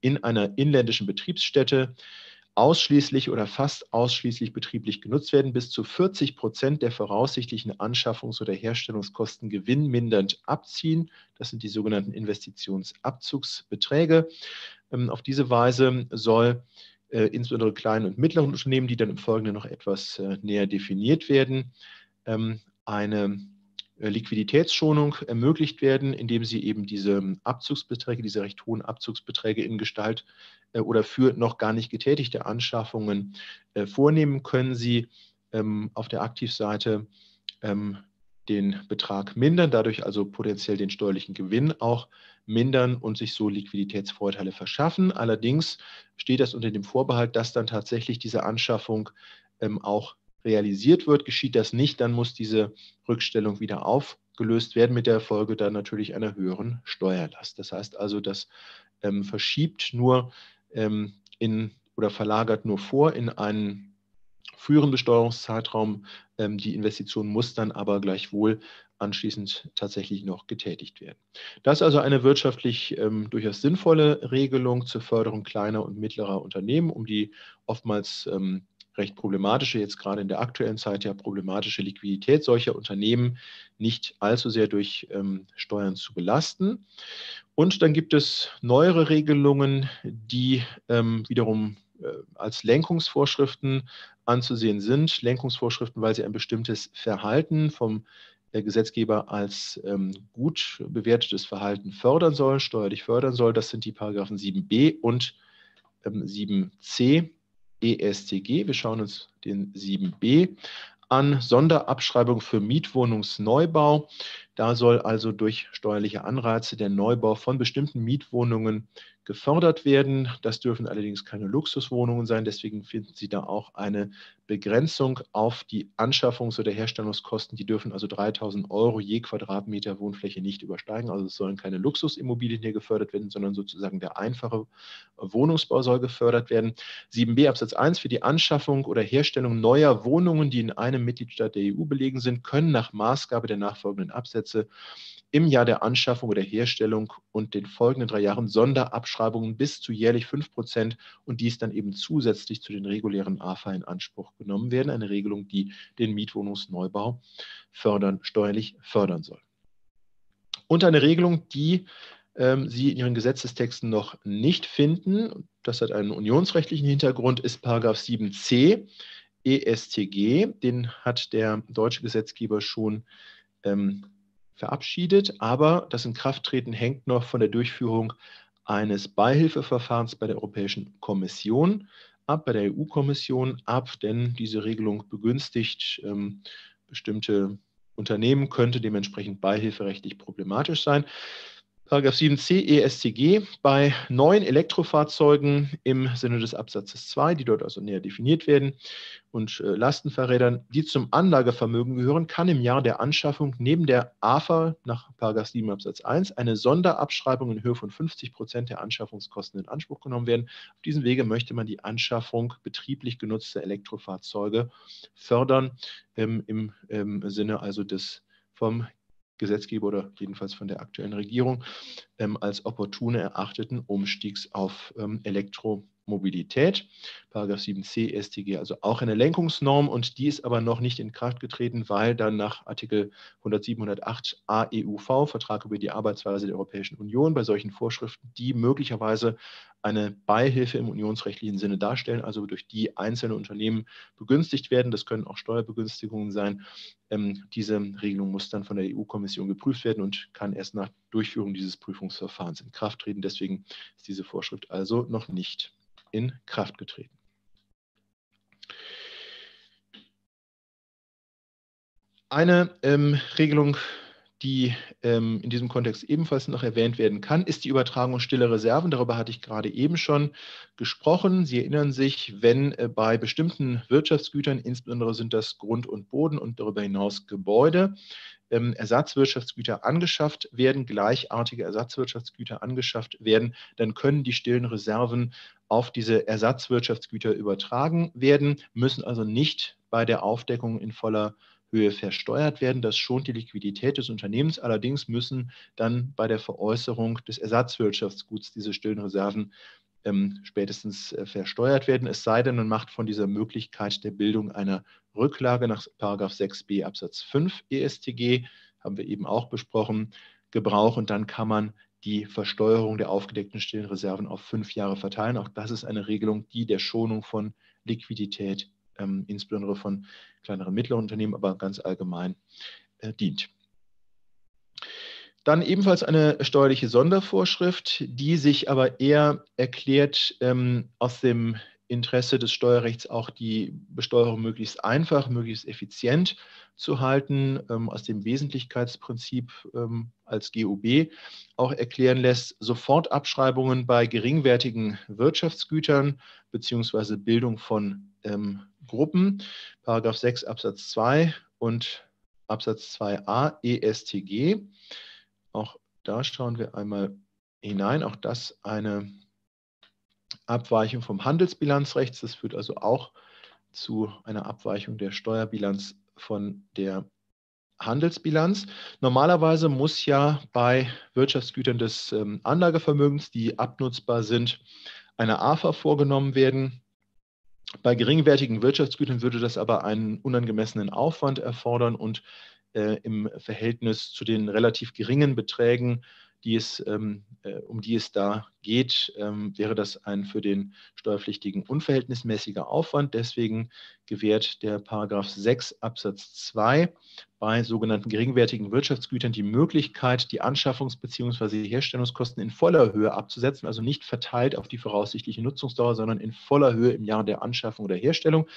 in einer inländischen Betriebsstätte ausschließlich oder fast ausschließlich betrieblich genutzt werden, bis zu 40 Prozent der voraussichtlichen Anschaffungs- oder Herstellungskosten gewinnmindernd abziehen. Das sind die sogenannten Investitionsabzugsbeträge. Ähm, auf diese Weise soll äh, insbesondere kleinen und mittleren Unternehmen, die dann im Folgenden noch etwas äh, näher definiert werden, ähm, eine Liquiditätsschonung ermöglicht werden, indem sie eben diese Abzugsbeträge, diese recht hohen Abzugsbeträge in Gestalt äh, oder für noch gar nicht getätigte Anschaffungen äh, vornehmen, können Sie ähm, auf der Aktivseite ähm, den Betrag mindern, dadurch also potenziell den steuerlichen Gewinn auch mindern und sich so Liquiditätsvorteile verschaffen. Allerdings steht das unter dem Vorbehalt, dass dann tatsächlich diese Anschaffung ähm, auch realisiert wird. Geschieht das nicht, dann muss diese Rückstellung wieder aufgelöst werden, mit der Folge dann natürlich einer höheren Steuerlast. Das heißt also, das ähm, verschiebt nur ähm, in oder verlagert nur vor in einen früheren Besteuerungszeitraum. Ähm, die Investition muss dann aber gleichwohl anschließend tatsächlich noch getätigt werden. Das ist also eine wirtschaftlich ähm, durchaus sinnvolle Regelung zur Förderung kleiner und mittlerer Unternehmen, um die oftmals ähm, recht problematische, jetzt gerade in der aktuellen Zeit ja problematische Liquidität solcher Unternehmen nicht allzu sehr durch ähm, Steuern zu belasten. Und dann gibt es neuere Regelungen, die ähm, wiederum äh, als Lenkungsvorschriften anzusehen sind. Lenkungsvorschriften, weil sie ein bestimmtes Verhalten vom der Gesetzgeber als ähm, gut bewertetes Verhalten fördern soll, steuerlich fördern soll. Das sind die Paragraphen 7b und ähm, 7c ESTG. Wir schauen uns den 7b an, Sonderabschreibung für Mietwohnungsneubau. Da soll also durch steuerliche Anreize der Neubau von bestimmten Mietwohnungen gefördert werden. Das dürfen allerdings keine Luxuswohnungen sein. Deswegen finden Sie da auch eine Begrenzung auf die Anschaffungs- oder Herstellungskosten. Die dürfen also 3000 Euro je Quadratmeter Wohnfläche nicht übersteigen. Also es sollen keine Luxusimmobilien hier gefördert werden, sondern sozusagen der einfache Wohnungsbau soll gefördert werden. 7b Absatz 1 für die Anschaffung oder Herstellung neuer Wohnungen, die in einem Mitgliedstaat der EU belegen sind, können nach Maßgabe der nachfolgenden Absätze im Jahr der Anschaffung oder Herstellung und den folgenden drei Jahren Sonderabschreibungen bis zu jährlich 5 Prozent und dies dann eben zusätzlich zu den regulären AFA in Anspruch genommen werden. Eine Regelung, die den Mietwohnungsneubau fördern, steuerlich fördern soll. Und eine Regelung, die ähm, Sie in Ihren Gesetzestexten noch nicht finden, das hat einen unionsrechtlichen Hintergrund, ist Paragraph 7c ESTG. Den hat der deutsche Gesetzgeber schon ähm, verabschiedet, aber das Inkrafttreten hängt noch von der Durchführung eines Beihilfeverfahrens bei der Europäischen Kommission ab, bei der EU-Kommission ab, denn diese Regelung begünstigt ähm, bestimmte Unternehmen, könnte dementsprechend beihilferechtlich problematisch sein. Paragraph 7c ESCG bei neuen Elektrofahrzeugen im Sinne des Absatzes 2, die dort also näher definiert werden, und äh, Lastenfahrrädern, die zum Anlagevermögen gehören, kann im Jahr der Anschaffung neben der AFA nach Paragraph 7 Absatz 1 eine Sonderabschreibung in Höhe von 50 Prozent der Anschaffungskosten in Anspruch genommen werden. Auf diesem Wege möchte man die Anschaffung betrieblich genutzter Elektrofahrzeuge fördern, ähm, im, im Sinne also des vom Gesetzgeber oder jedenfalls von der aktuellen Regierung ähm, als opportune erachteten Umstiegs auf ähm, Elektro- Mobilität, Paragraph 7c StG, also auch eine Lenkungsnorm und die ist aber noch nicht in Kraft getreten, weil dann nach Artikel 107.8 AEUV, Vertrag über die Arbeitsweise der Europäischen Union, bei solchen Vorschriften, die möglicherweise eine Beihilfe im unionsrechtlichen Sinne darstellen, also durch die einzelne Unternehmen begünstigt werden, das können auch Steuerbegünstigungen sein. Ähm, diese Regelung muss dann von der EU-Kommission geprüft werden und kann erst nach Durchführung dieses Prüfungsverfahrens in Kraft treten. Deswegen ist diese Vorschrift also noch nicht in Kraft getreten. Eine ähm, Regelung, die ähm, in diesem Kontext ebenfalls noch erwähnt werden kann, ist die Übertragung stiller Reserven. Darüber hatte ich gerade eben schon gesprochen. Sie erinnern sich, wenn äh, bei bestimmten Wirtschaftsgütern, insbesondere sind das Grund und Boden und darüber hinaus Gebäude, ähm, Ersatzwirtschaftsgüter angeschafft werden, gleichartige Ersatzwirtschaftsgüter angeschafft werden, dann können die stillen Reserven auf diese Ersatzwirtschaftsgüter übertragen werden, müssen also nicht bei der Aufdeckung in voller Höhe versteuert werden. Das schont die Liquidität des Unternehmens. Allerdings müssen dann bei der Veräußerung des Ersatzwirtschaftsguts diese stillen Reserven ähm, spätestens äh, versteuert werden. Es sei denn, man macht von dieser Möglichkeit der Bildung einer Rücklage nach 6b Absatz 5 ESTG, haben wir eben auch besprochen, Gebrauch und dann kann man die Versteuerung der aufgedeckten stillen Reserven auf fünf Jahre verteilen. Auch das ist eine Regelung, die der Schonung von Liquidität, ähm, insbesondere von kleineren und mittleren Unternehmen, aber ganz allgemein äh, dient. Dann ebenfalls eine steuerliche Sondervorschrift, die sich aber eher erklärt ähm, aus dem Interesse des Steuerrechts auch die Besteuerung möglichst einfach, möglichst effizient zu halten, ähm, aus dem Wesentlichkeitsprinzip ähm, als GUB auch erklären lässt, Sofortabschreibungen bei geringwertigen Wirtschaftsgütern bzw. Bildung von ähm, Gruppen, Paragraph 6 Absatz 2 und Absatz 2a ESTG. Auch da schauen wir einmal hinein. Auch das eine Abweichung vom Handelsbilanzrecht. Das führt also auch zu einer Abweichung der Steuerbilanz von der Handelsbilanz. Normalerweise muss ja bei Wirtschaftsgütern des ähm, Anlagevermögens, die abnutzbar sind, eine AFA vorgenommen werden. Bei geringwertigen Wirtschaftsgütern würde das aber einen unangemessenen Aufwand erfordern und im Verhältnis zu den relativ geringen Beträgen die es, ähm, äh, um die es da geht, ähm, wäre das ein für den Steuerpflichtigen unverhältnismäßiger Aufwand. Deswegen gewährt der Paragraph 6 Absatz 2 bei sogenannten geringwertigen Wirtschaftsgütern die Möglichkeit, die Anschaffungs- bzw. Herstellungskosten in voller Höhe abzusetzen, also nicht verteilt auf die voraussichtliche Nutzungsdauer, sondern in voller Höhe im Jahr der Anschaffung oder Herstellung.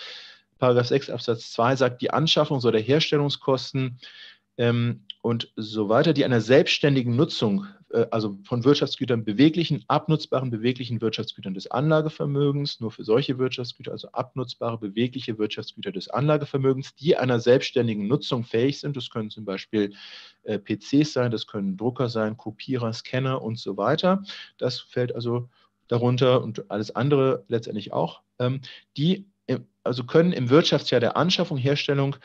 Paragraph 6 Absatz 2 sagt, die Anschaffungs- oder Herstellungskosten ähm, und so weiter, die einer selbstständigen Nutzung äh, also von Wirtschaftsgütern beweglichen, abnutzbaren, beweglichen Wirtschaftsgütern des Anlagevermögens, nur für solche Wirtschaftsgüter, also abnutzbare, bewegliche Wirtschaftsgüter des Anlagevermögens, die einer selbstständigen Nutzung fähig sind. Das können zum Beispiel äh, PCs sein, das können Drucker sein, Kopierer, Scanner und so weiter. Das fällt also darunter und alles andere letztendlich auch. Ähm, die also können im Wirtschaftsjahr der Anschaffung, Herstellung,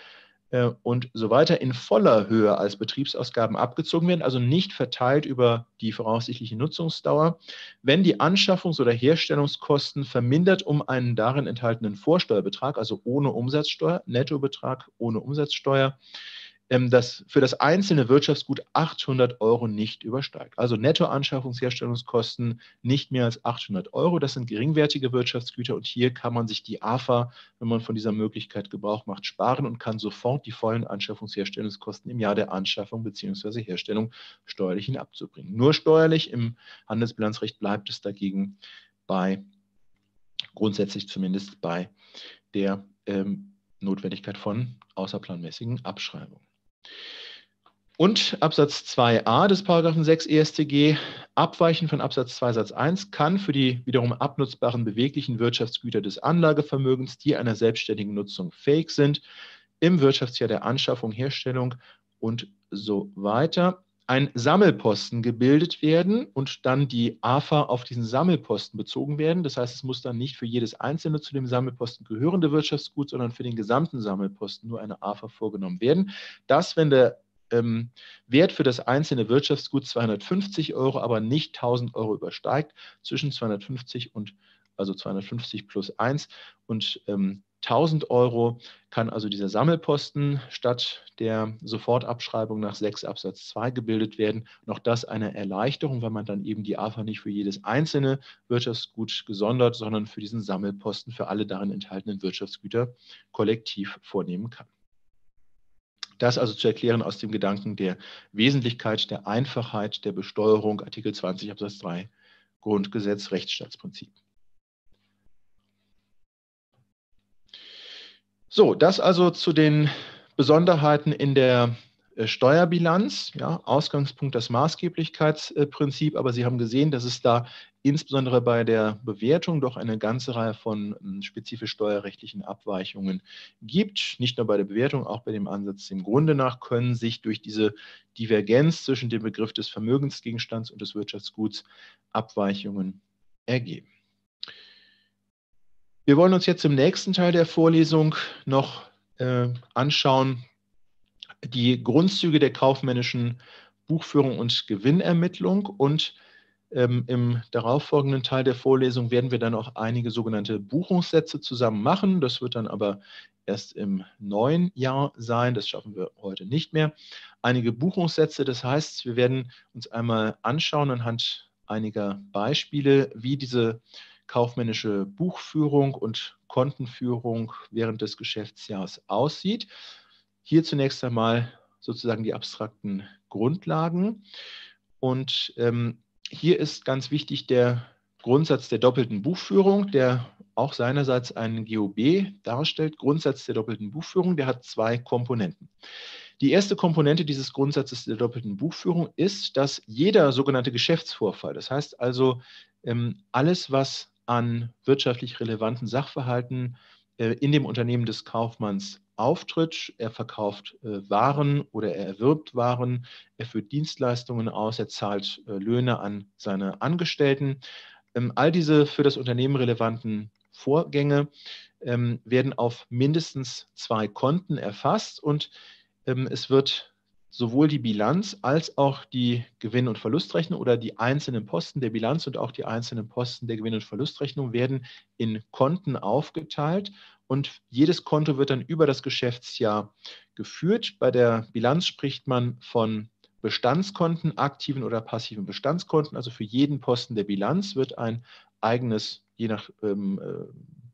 äh, und so weiter in voller Höhe als Betriebsausgaben abgezogen werden, also nicht verteilt über die voraussichtliche Nutzungsdauer, wenn die Anschaffungs- oder Herstellungskosten vermindert um einen darin enthaltenen Vorsteuerbetrag, also ohne Umsatzsteuer, Nettobetrag ohne Umsatzsteuer, das für das einzelne Wirtschaftsgut 800 Euro nicht übersteigt. Also Nettoanschaffungsherstellungskosten nicht mehr als 800 Euro. Das sind geringwertige Wirtschaftsgüter und hier kann man sich die AFA, wenn man von dieser Möglichkeit Gebrauch macht, sparen und kann sofort die vollen Anschaffungsherstellungskosten im Jahr der Anschaffung bzw. Herstellung steuerlich hinabzubringen. Nur steuerlich im Handelsbilanzrecht bleibt es dagegen bei, grundsätzlich zumindest bei der ähm, Notwendigkeit von außerplanmäßigen Abschreibungen. Und Absatz 2a des Paragraphen 6 EStG, abweichend von Absatz 2 Satz 1, kann für die wiederum abnutzbaren beweglichen Wirtschaftsgüter des Anlagevermögens, die einer selbstständigen Nutzung fähig sind, im Wirtschaftsjahr der Anschaffung, Herstellung und so weiter ein Sammelposten gebildet werden und dann die AFA auf diesen Sammelposten bezogen werden. Das heißt, es muss dann nicht für jedes einzelne zu dem Sammelposten gehörende Wirtschaftsgut, sondern für den gesamten Sammelposten nur eine AFA vorgenommen werden. Das, wenn der ähm, Wert für das einzelne Wirtschaftsgut 250 Euro, aber nicht 1000 Euro übersteigt, zwischen 250 und also 250 plus 1 und ähm, 1000 Euro kann also dieser Sammelposten statt der Sofortabschreibung nach 6 Absatz 2 gebildet werden. Noch das eine Erleichterung, weil man dann eben die AFA nicht für jedes einzelne Wirtschaftsgut gesondert, sondern für diesen Sammelposten für alle darin enthaltenen Wirtschaftsgüter kollektiv vornehmen kann. Das also zu erklären aus dem Gedanken der Wesentlichkeit, der Einfachheit der Besteuerung, Artikel 20 Absatz 3 Grundgesetz, Rechtsstaatsprinzip. So, das also zu den Besonderheiten in der äh, Steuerbilanz. Ja, Ausgangspunkt das Maßgeblichkeitsprinzip, aber Sie haben gesehen, dass es da insbesondere bei der Bewertung doch eine ganze Reihe von hm, spezifisch steuerrechtlichen Abweichungen gibt. Nicht nur bei der Bewertung, auch bei dem Ansatz im Grunde nach können sich durch diese Divergenz zwischen dem Begriff des Vermögensgegenstands und des Wirtschaftsguts Abweichungen ergeben. Wir wollen uns jetzt im nächsten Teil der Vorlesung noch äh, anschauen, die Grundzüge der kaufmännischen Buchführung und Gewinnermittlung. Und ähm, im darauffolgenden Teil der Vorlesung werden wir dann auch einige sogenannte Buchungssätze zusammen machen. Das wird dann aber erst im neuen Jahr sein. Das schaffen wir heute nicht mehr. Einige Buchungssätze, das heißt, wir werden uns einmal anschauen anhand einiger Beispiele, wie diese kaufmännische Buchführung und Kontenführung während des Geschäftsjahres aussieht. Hier zunächst einmal sozusagen die abstrakten Grundlagen. Und ähm, hier ist ganz wichtig der Grundsatz der doppelten Buchführung, der auch seinerseits einen GOB darstellt. Grundsatz der doppelten Buchführung, der hat zwei Komponenten. Die erste Komponente dieses Grundsatzes der doppelten Buchführung ist, dass jeder sogenannte Geschäftsvorfall, das heißt also ähm, alles, was an wirtschaftlich relevanten Sachverhalten äh, in dem Unternehmen des Kaufmanns auftritt. Er verkauft äh, Waren oder er erwirbt Waren, er führt Dienstleistungen aus, er zahlt äh, Löhne an seine Angestellten. Ähm, all diese für das Unternehmen relevanten Vorgänge ähm, werden auf mindestens zwei Konten erfasst und ähm, es wird sowohl die Bilanz als auch die Gewinn- und Verlustrechnung oder die einzelnen Posten der Bilanz und auch die einzelnen Posten der Gewinn- und Verlustrechnung werden in Konten aufgeteilt und jedes Konto wird dann über das Geschäftsjahr geführt. Bei der Bilanz spricht man von Bestandskonten, aktiven oder passiven Bestandskonten. Also für jeden Posten der Bilanz wird ein eigenes, je nach ähm, äh,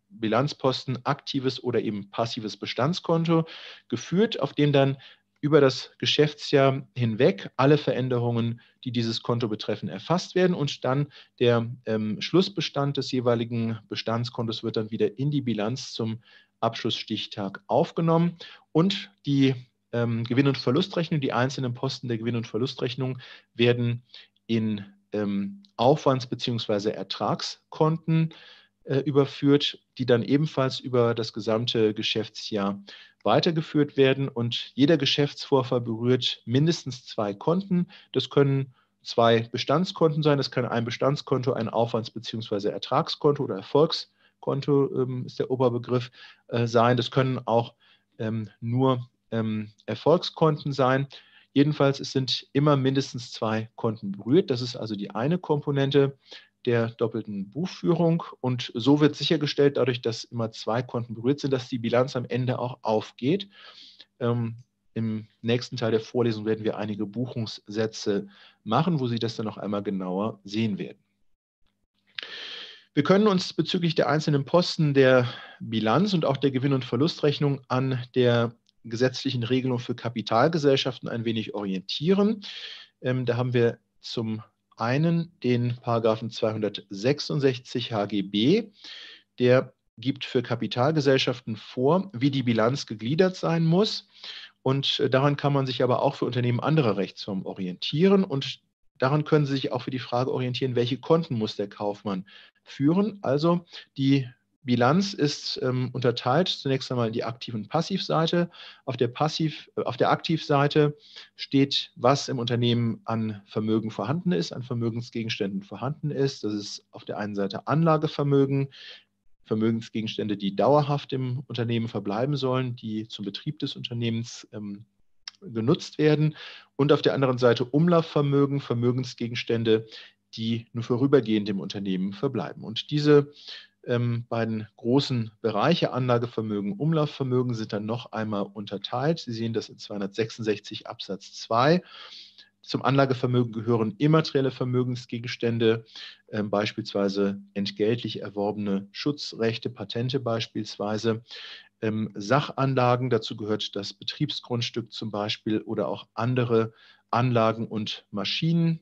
Bilanzposten, aktives oder eben passives Bestandskonto geführt, auf dem dann über das Geschäftsjahr hinweg alle Veränderungen, die dieses Konto betreffen, erfasst werden und dann der ähm, Schlussbestand des jeweiligen Bestandskontos wird dann wieder in die Bilanz zum Abschlussstichtag aufgenommen und die ähm, Gewinn- und Verlustrechnung, die einzelnen Posten der Gewinn- und Verlustrechnung werden in ähm, Aufwands- bzw. Ertragskonten äh, überführt, die dann ebenfalls über das gesamte Geschäftsjahr weitergeführt werden. Und jeder Geschäftsvorfall berührt mindestens zwei Konten. Das können zwei Bestandskonten sein. Das kann ein Bestandskonto, ein Aufwands- bzw. Ertragskonto oder Erfolgskonto ähm, ist der Oberbegriff äh, sein. Das können auch ähm, nur ähm, Erfolgskonten sein. Jedenfalls, es sind immer mindestens zwei Konten berührt. Das ist also die eine Komponente der doppelten Buchführung. Und so wird sichergestellt, dadurch, dass immer zwei Konten berührt sind, dass die Bilanz am Ende auch aufgeht. Ähm, Im nächsten Teil der Vorlesung werden wir einige Buchungssätze machen, wo Sie das dann noch einmal genauer sehen werden. Wir können uns bezüglich der einzelnen Posten der Bilanz und auch der Gewinn- und Verlustrechnung an der gesetzlichen Regelung für Kapitalgesellschaften ein wenig orientieren. Ähm, da haben wir zum einen den Paragraphen 266 HGB, der gibt für Kapitalgesellschaften vor, wie die Bilanz gegliedert sein muss. Und äh, daran kann man sich aber auch für Unternehmen anderer Rechtsformen orientieren. Und daran können Sie sich auch für die Frage orientieren, welche Konten muss der Kaufmann führen. Also die Bilanz ist ähm, unterteilt zunächst einmal in die Aktiv- und Passivseite. Auf der, Passiv, äh, auf der Aktivseite steht, was im Unternehmen an Vermögen vorhanden ist, an Vermögensgegenständen vorhanden ist. Das ist auf der einen Seite Anlagevermögen, Vermögensgegenstände, die dauerhaft im Unternehmen verbleiben sollen, die zum Betrieb des Unternehmens ähm, genutzt werden. Und auf der anderen Seite Umlaufvermögen, Vermögensgegenstände, die nur vorübergehend im Unternehmen verbleiben. Und diese ähm, beiden großen Bereiche Anlagevermögen, Umlaufvermögen sind dann noch einmal unterteilt. Sie sehen das in 266 Absatz 2. Zum Anlagevermögen gehören immaterielle Vermögensgegenstände, äh, beispielsweise entgeltlich erworbene Schutzrechte, Patente beispielsweise. Ähm, Sachanlagen, dazu gehört das Betriebsgrundstück zum Beispiel oder auch andere Anlagen und Maschinen,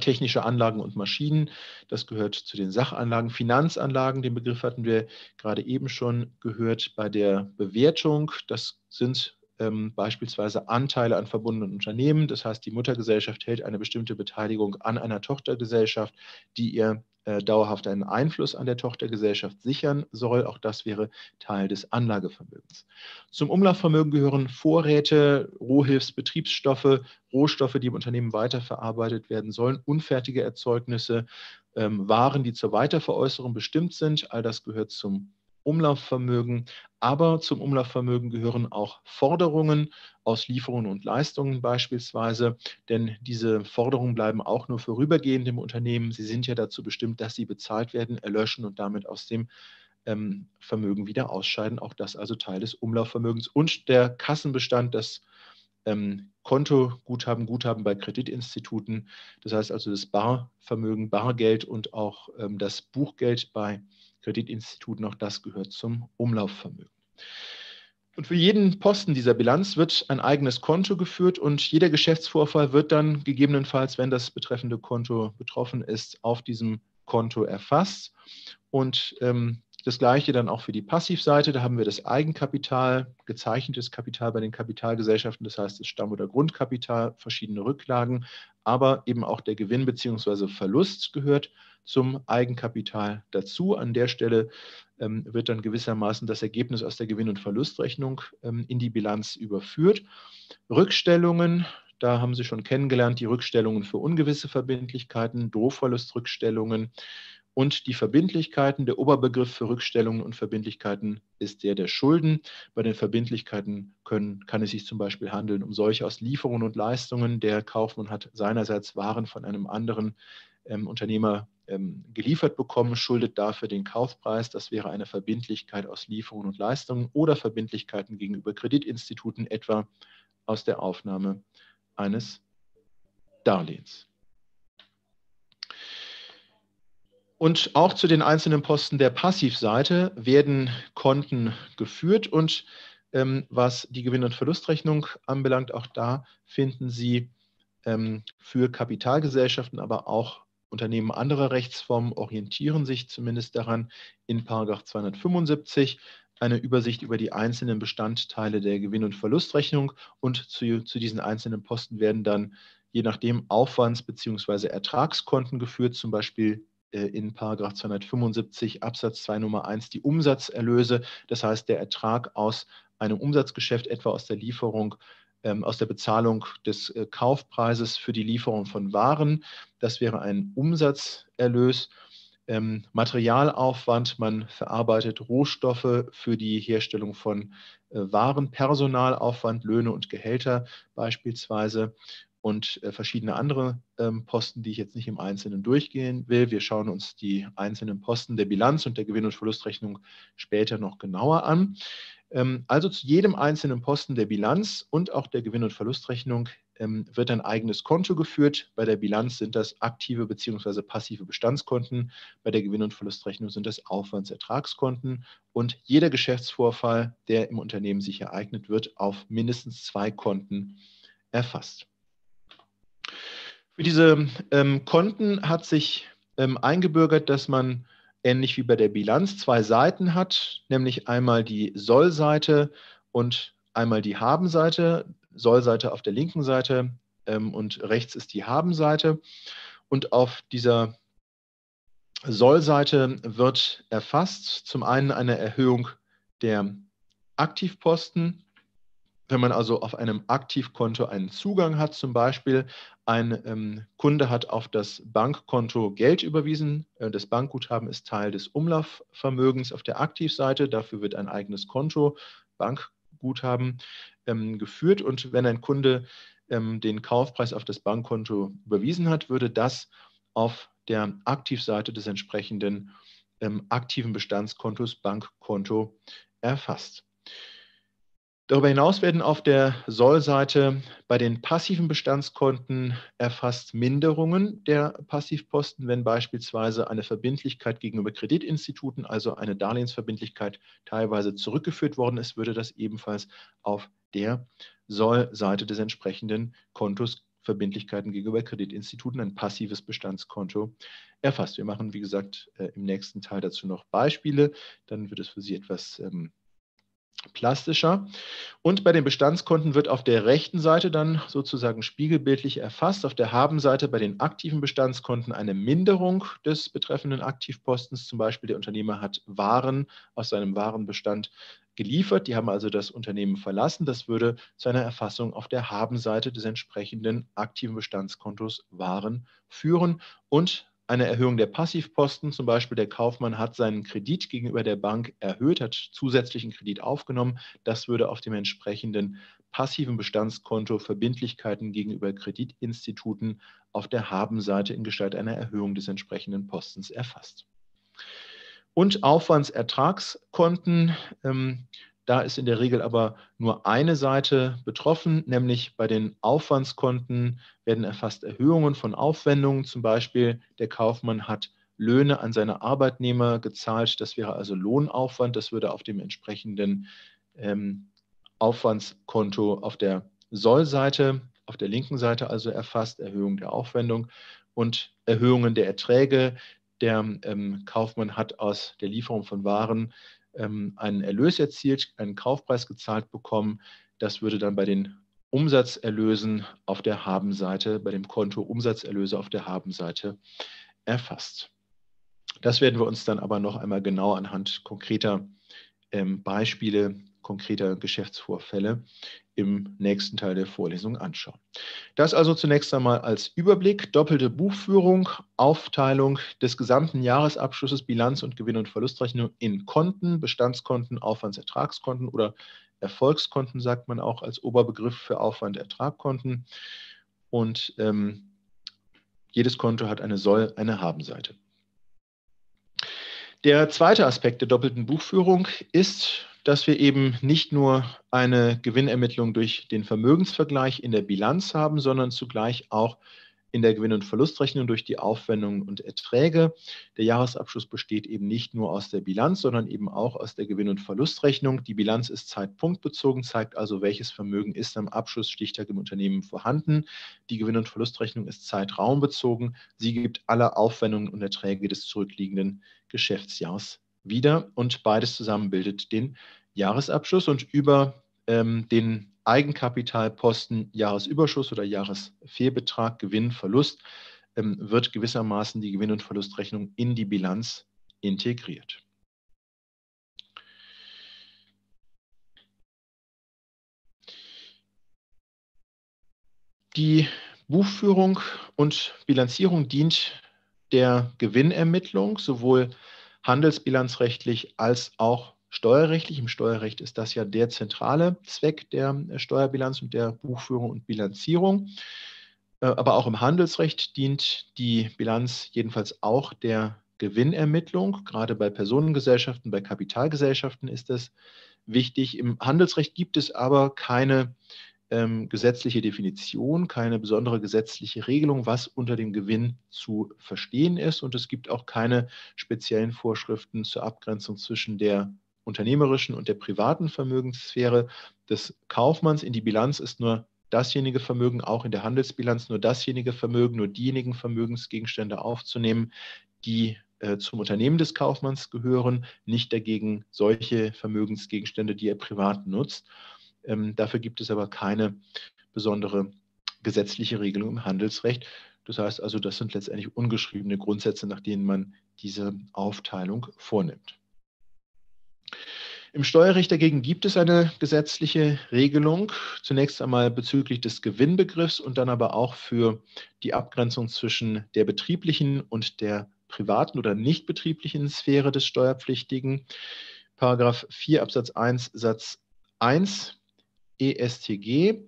technische Anlagen und Maschinen. Das gehört zu den Sachanlagen. Finanzanlagen, den Begriff hatten wir gerade eben schon gehört bei der Bewertung. Das sind ähm, beispielsweise Anteile an verbundenen Unternehmen. Das heißt, die Muttergesellschaft hält eine bestimmte Beteiligung an einer Tochtergesellschaft, die ihr äh, dauerhaft einen Einfluss an der Tochtergesellschaft sichern soll. Auch das wäre Teil des Anlagevermögens. Zum Umlaufvermögen gehören Vorräte, Rohhilfsbetriebsstoffe, Rohstoffe, die im Unternehmen weiterverarbeitet werden sollen, unfertige Erzeugnisse, ähm, Waren, die zur Weiterveräußerung bestimmt sind. All das gehört zum Umlaufvermögen. Aber zum Umlaufvermögen gehören auch Forderungen aus Lieferungen und Leistungen beispielsweise, denn diese Forderungen bleiben auch nur vorübergehend im Unternehmen. Sie sind ja dazu bestimmt, dass sie bezahlt werden, erlöschen und damit aus dem ähm, Vermögen wieder ausscheiden. Auch das also Teil des Umlaufvermögens und der Kassenbestand, das ähm, Kontoguthaben, Guthaben bei Kreditinstituten. Das heißt also das Barvermögen, Bargeld und auch ähm, das Buchgeld bei Kreditinstituten, auch das gehört zum Umlaufvermögen. Und für jeden Posten dieser Bilanz wird ein eigenes Konto geführt und jeder Geschäftsvorfall wird dann gegebenenfalls, wenn das betreffende Konto betroffen ist, auf diesem Konto erfasst. Und ähm, das gleiche dann auch für die Passivseite. Da haben wir das Eigenkapital, gezeichnetes Kapital bei den Kapitalgesellschaften, das heißt das Stamm- oder Grundkapital, verschiedene Rücklagen, aber eben auch der Gewinn bzw. Verlust gehört zum Eigenkapital dazu. An der Stelle ähm, wird dann gewissermaßen das Ergebnis aus der Gewinn- und Verlustrechnung ähm, in die Bilanz überführt. Rückstellungen, da haben Sie schon kennengelernt, die Rückstellungen für ungewisse Verbindlichkeiten, Drohverlustrückstellungen und die Verbindlichkeiten. Der Oberbegriff für Rückstellungen und Verbindlichkeiten ist der der Schulden. Bei den Verbindlichkeiten können, kann es sich zum Beispiel handeln um solche aus Lieferungen und Leistungen. Der Kaufmann hat seinerseits Waren von einem anderen ähm, Unternehmer ähm, geliefert bekommen, schuldet dafür den Kaufpreis. Das wäre eine Verbindlichkeit aus Lieferungen und Leistungen oder Verbindlichkeiten gegenüber Kreditinstituten, etwa aus der Aufnahme eines Darlehens. Und auch zu den einzelnen Posten der Passivseite werden Konten geführt und ähm, was die Gewinn- und Verlustrechnung anbelangt, auch da finden Sie ähm, für Kapitalgesellschaften, aber auch Unternehmen anderer Rechtsformen orientieren sich zumindest daran in 275 eine Übersicht über die einzelnen Bestandteile der Gewinn- und Verlustrechnung und zu, zu diesen einzelnen Posten werden dann je nachdem Aufwands- bzw. Ertragskonten geführt, zum Beispiel äh, in 275 Absatz 2 Nummer 1 die Umsatzerlöse, das heißt der Ertrag aus einem Umsatzgeschäft, etwa aus der Lieferung, aus der Bezahlung des äh, Kaufpreises für die Lieferung von Waren. Das wäre ein Umsatzerlös. Ähm, Materialaufwand, man verarbeitet Rohstoffe für die Herstellung von äh, Waren, Personalaufwand, Löhne und Gehälter beispielsweise und äh, verschiedene andere ähm, Posten, die ich jetzt nicht im Einzelnen durchgehen will. Wir schauen uns die einzelnen Posten der Bilanz und der Gewinn- und Verlustrechnung später noch genauer an. Ähm, also zu jedem einzelnen Posten der Bilanz und auch der Gewinn- und Verlustrechnung ähm, wird ein eigenes Konto geführt. Bei der Bilanz sind das aktive bzw. passive Bestandskonten. Bei der Gewinn- und Verlustrechnung sind das Aufwandsertragskonten. Und jeder Geschäftsvorfall, der im Unternehmen sich ereignet, wird auf mindestens zwei Konten erfasst. Für diese ähm, Konten hat sich eingebürgert, dass man ähnlich wie bei der Bilanz zwei Seiten hat, nämlich einmal die Sollseite und einmal die Habenseite. Sollseite auf der linken Seite ähm, und rechts ist die Habenseite. Und auf dieser Sollseite wird erfasst zum einen eine Erhöhung der Aktivposten wenn man also auf einem Aktivkonto einen Zugang hat, zum Beispiel ein ähm, Kunde hat auf das Bankkonto Geld überwiesen, äh, das Bankguthaben ist Teil des Umlaufvermögens auf der Aktivseite, dafür wird ein eigenes Konto, Bankguthaben, ähm, geführt. Und wenn ein Kunde ähm, den Kaufpreis auf das Bankkonto überwiesen hat, würde das auf der Aktivseite des entsprechenden ähm, aktiven Bestandskontos Bankkonto erfasst. Darüber hinaus werden auf der Sollseite bei den passiven Bestandskonten erfasst Minderungen der Passivposten, wenn beispielsweise eine Verbindlichkeit gegenüber Kreditinstituten, also eine Darlehensverbindlichkeit, teilweise zurückgeführt worden ist, würde das ebenfalls auf der Sollseite des entsprechenden Kontos Verbindlichkeiten gegenüber Kreditinstituten, ein passives Bestandskonto erfasst. Wir machen, wie gesagt, äh, im nächsten Teil dazu noch Beispiele. Dann wird es für Sie etwas ähm, plastischer. Und bei den Bestandskonten wird auf der rechten Seite dann sozusagen spiegelbildlich erfasst, auf der Habenseite bei den aktiven Bestandskonten eine Minderung des betreffenden Aktivpostens. Zum Beispiel der Unternehmer hat Waren aus seinem Warenbestand geliefert, die haben also das Unternehmen verlassen. Das würde zu einer Erfassung auf der Habenseite des entsprechenden aktiven Bestandskontos Waren führen und eine Erhöhung der Passivposten, zum Beispiel der Kaufmann hat seinen Kredit gegenüber der Bank erhöht, hat zusätzlichen Kredit aufgenommen. Das würde auf dem entsprechenden passiven Bestandskonto Verbindlichkeiten gegenüber Kreditinstituten auf der Habenseite in Gestalt einer Erhöhung des entsprechenden Postens erfasst. Und Aufwandsertragskonten. Ähm, da ist in der Regel aber nur eine Seite betroffen, nämlich bei den Aufwandskonten werden erfasst Erhöhungen von Aufwendungen. Zum Beispiel der Kaufmann hat Löhne an seine Arbeitnehmer gezahlt. Das wäre also Lohnaufwand. Das würde auf dem entsprechenden ähm, Aufwandskonto auf der Sollseite, auf der linken Seite also erfasst, Erhöhung der Aufwendung und Erhöhungen der Erträge. Der ähm, Kaufmann hat aus der Lieferung von Waren ähm, einen Erlös erzielt, einen Kaufpreis gezahlt bekommen. Das würde dann bei den Umsatzerlösen auf der Habenseite, bei dem Konto Umsatzerlöse auf der Habenseite erfasst. Das werden wir uns dann aber noch einmal genau anhand konkreter ähm, Beispiele konkreter Geschäftsvorfälle im nächsten Teil der Vorlesung anschauen. Das also zunächst einmal als Überblick, doppelte Buchführung, Aufteilung des gesamten Jahresabschlusses, Bilanz und Gewinn- und Verlustrechnung in Konten, Bestandskonten, Aufwandsertragskonten oder Erfolgskonten sagt man auch als Oberbegriff für Aufwand-Ertragkonten. Und ähm, jedes Konto hat eine Soll-, eine Habenseite. Der zweite Aspekt der doppelten Buchführung ist, dass wir eben nicht nur eine Gewinnermittlung durch den Vermögensvergleich in der Bilanz haben, sondern zugleich auch in der Gewinn- und Verlustrechnung durch die Aufwendungen und Erträge. Der Jahresabschluss besteht eben nicht nur aus der Bilanz, sondern eben auch aus der Gewinn- und Verlustrechnung. Die Bilanz ist zeitpunktbezogen, zeigt also, welches Vermögen ist am Abschlussstichtag im Unternehmen vorhanden. Die Gewinn- und Verlustrechnung ist zeitraumbezogen. Sie gibt alle Aufwendungen und Erträge des zurückliegenden Geschäftsjahres wieder und beides zusammen bildet den Jahresabschluss und über ähm, den Eigenkapitalposten Jahresüberschuss oder Jahresfehlbetrag, Gewinn, Verlust, ähm, wird gewissermaßen die Gewinn- und Verlustrechnung in die Bilanz integriert. Die Buchführung und Bilanzierung dient der Gewinnermittlung, sowohl handelsbilanzrechtlich als auch steuerrechtlich. Im Steuerrecht ist das ja der zentrale Zweck der Steuerbilanz und der Buchführung und Bilanzierung. Äh, aber auch im Handelsrecht dient die Bilanz jedenfalls auch der Gewinnermittlung. Gerade bei Personengesellschaften, bei Kapitalgesellschaften ist das wichtig. Im Handelsrecht gibt es aber keine ähm, gesetzliche Definition, keine besondere gesetzliche Regelung, was unter dem Gewinn zu verstehen ist. Und es gibt auch keine speziellen Vorschriften zur Abgrenzung zwischen der unternehmerischen und der privaten Vermögenssphäre des Kaufmanns. In die Bilanz ist nur dasjenige Vermögen, auch in der Handelsbilanz nur dasjenige Vermögen, nur diejenigen Vermögensgegenstände aufzunehmen, die äh, zum Unternehmen des Kaufmanns gehören, nicht dagegen solche Vermögensgegenstände, die er privat nutzt. Ähm, dafür gibt es aber keine besondere gesetzliche Regelung im Handelsrecht. Das heißt also, das sind letztendlich ungeschriebene Grundsätze, nach denen man diese Aufteilung vornimmt. Im Steuerrecht dagegen gibt es eine gesetzliche Regelung, zunächst einmal bezüglich des Gewinnbegriffs und dann aber auch für die Abgrenzung zwischen der betrieblichen und der privaten oder nicht betrieblichen Sphäre des Steuerpflichtigen. Paragraph 4 Absatz 1 Satz 1 ESTG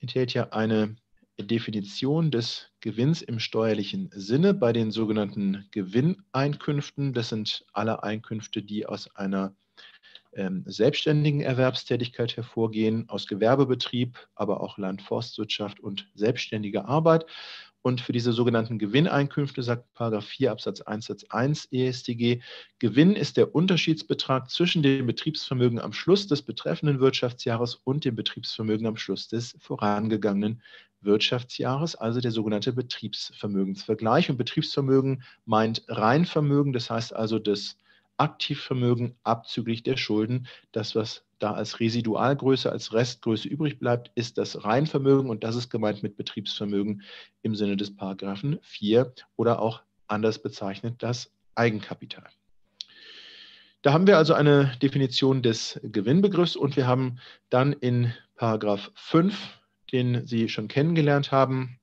enthält ja eine Definition des Gewinns im steuerlichen Sinne bei den sogenannten Gewinneinkünften. Das sind alle Einkünfte, die aus einer ähm, selbstständigen Erwerbstätigkeit hervorgehen, aus Gewerbebetrieb, aber auch Landforstwirtschaft und selbstständige Arbeit. Und für diese sogenannten Gewinneinkünfte sagt 4 Absatz 1 Satz 1 EStG, Gewinn ist der Unterschiedsbetrag zwischen dem Betriebsvermögen am Schluss des betreffenden Wirtschaftsjahres und dem Betriebsvermögen am Schluss des vorangegangenen Wirtschaftsjahres, also der sogenannte Betriebsvermögensvergleich. Und Betriebsvermögen meint Reinvermögen, das heißt also das Aktivvermögen abzüglich der Schulden. Das, was da als Residualgröße, als Restgröße übrig bleibt, ist das Reinvermögen und das ist gemeint mit Betriebsvermögen im Sinne des Paragraphen 4 oder auch anders bezeichnet das Eigenkapital. Da haben wir also eine Definition des Gewinnbegriffs und wir haben dann in Paragraph 5, den Sie schon kennengelernt haben,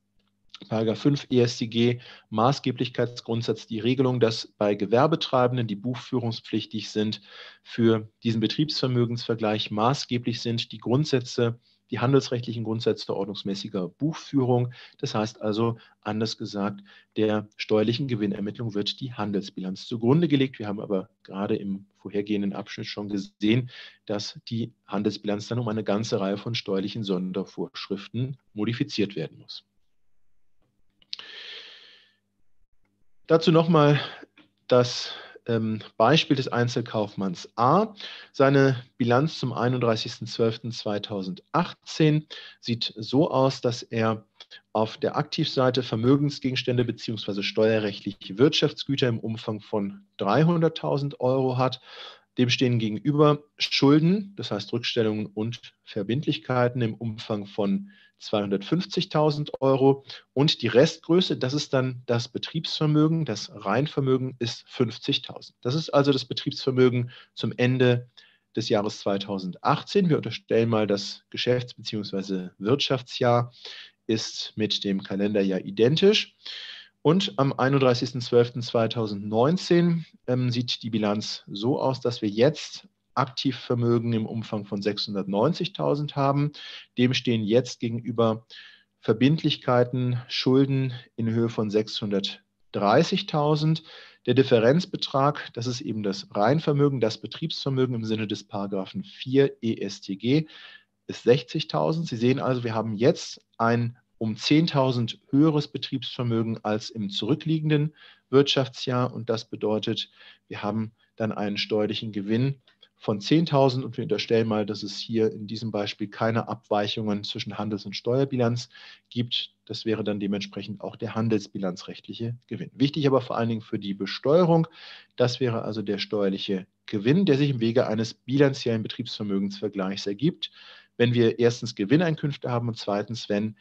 Paragraph 5 EStG Maßgeblichkeitsgrundsatz die Regelung, dass bei Gewerbetreibenden, die buchführungspflichtig sind, für diesen Betriebsvermögensvergleich maßgeblich sind die Grundsätze, die handelsrechtlichen Grundsätze ordnungsmäßiger Buchführung. Das heißt also, anders gesagt, der steuerlichen Gewinnermittlung wird die Handelsbilanz zugrunde gelegt. Wir haben aber gerade im vorhergehenden Abschnitt schon gesehen, dass die Handelsbilanz dann um eine ganze Reihe von steuerlichen Sondervorschriften modifiziert werden muss. Dazu nochmal das ähm, Beispiel des Einzelkaufmanns A. Seine Bilanz zum 31.12.2018 sieht so aus, dass er auf der Aktivseite Vermögensgegenstände bzw. steuerrechtliche Wirtschaftsgüter im Umfang von 300.000 Euro hat. Dem stehen gegenüber Schulden, das heißt Rückstellungen und Verbindlichkeiten im Umfang von 250.000 Euro und die Restgröße, das ist dann das Betriebsvermögen, das Reinvermögen ist 50.000. Das ist also das Betriebsvermögen zum Ende des Jahres 2018. Wir unterstellen mal, das Geschäfts- bzw. Wirtschaftsjahr ist mit dem Kalenderjahr identisch. Und am 31.12.2019 ähm, sieht die Bilanz so aus, dass wir jetzt Aktivvermögen im Umfang von 690.000 haben. Dem stehen jetzt gegenüber Verbindlichkeiten, Schulden in Höhe von 630.000. Der Differenzbetrag, das ist eben das Reinvermögen, das Betriebsvermögen im Sinne des Paragraphen 4 ESTG, ist 60.000. Sie sehen also, wir haben jetzt ein um 10.000 höheres Betriebsvermögen als im zurückliegenden Wirtschaftsjahr. Und das bedeutet, wir haben dann einen steuerlichen Gewinn von 10.000 und wir unterstellen mal, dass es hier in diesem Beispiel keine Abweichungen zwischen Handels- und Steuerbilanz gibt. Das wäre dann dementsprechend auch der handelsbilanzrechtliche Gewinn. Wichtig aber vor allen Dingen für die Besteuerung, das wäre also der steuerliche Gewinn, der sich im Wege eines bilanziellen Betriebsvermögensvergleichs ergibt. wenn wir erstens Gewinneinkünfte haben und zweitens, wenn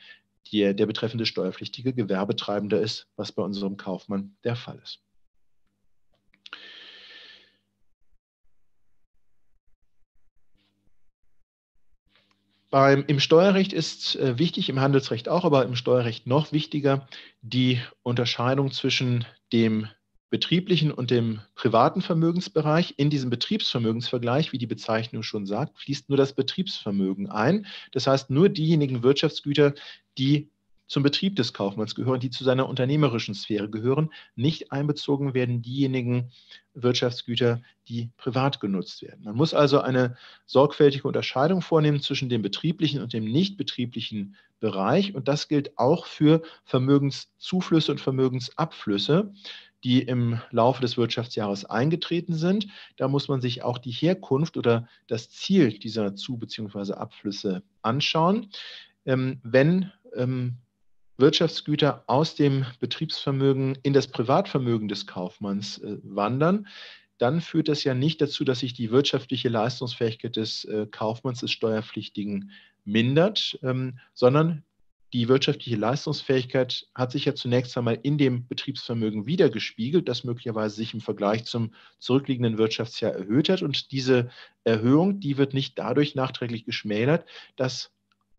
die, der betreffende steuerpflichtige Gewerbetreibender ist, was bei unserem Kaufmann der Fall ist. Beim, Im Steuerrecht ist äh, wichtig, im Handelsrecht auch, aber im Steuerrecht noch wichtiger, die Unterscheidung zwischen dem betrieblichen und dem privaten Vermögensbereich. In diesem Betriebsvermögensvergleich, wie die Bezeichnung schon sagt, fließt nur das Betriebsvermögen ein. Das heißt, nur diejenigen Wirtschaftsgüter, die zum Betrieb des Kaufmanns gehören, die zu seiner unternehmerischen Sphäre gehören. Nicht einbezogen werden diejenigen Wirtschaftsgüter, die privat genutzt werden. Man muss also eine sorgfältige Unterscheidung vornehmen zwischen dem betrieblichen und dem nicht betrieblichen Bereich. Und das gilt auch für Vermögenszuflüsse und Vermögensabflüsse die im Laufe des Wirtschaftsjahres eingetreten sind. Da muss man sich auch die Herkunft oder das Ziel dieser Zu- bzw. Abflüsse anschauen. Ähm, wenn ähm, Wirtschaftsgüter aus dem Betriebsvermögen in das Privatvermögen des Kaufmanns äh, wandern, dann führt das ja nicht dazu, dass sich die wirtschaftliche Leistungsfähigkeit des äh, Kaufmanns, des Steuerpflichtigen mindert, ähm, sondern die wirtschaftliche Leistungsfähigkeit hat sich ja zunächst einmal in dem Betriebsvermögen wiedergespiegelt, das möglicherweise sich im Vergleich zum zurückliegenden Wirtschaftsjahr erhöht hat. Und diese Erhöhung, die wird nicht dadurch nachträglich geschmälert, dass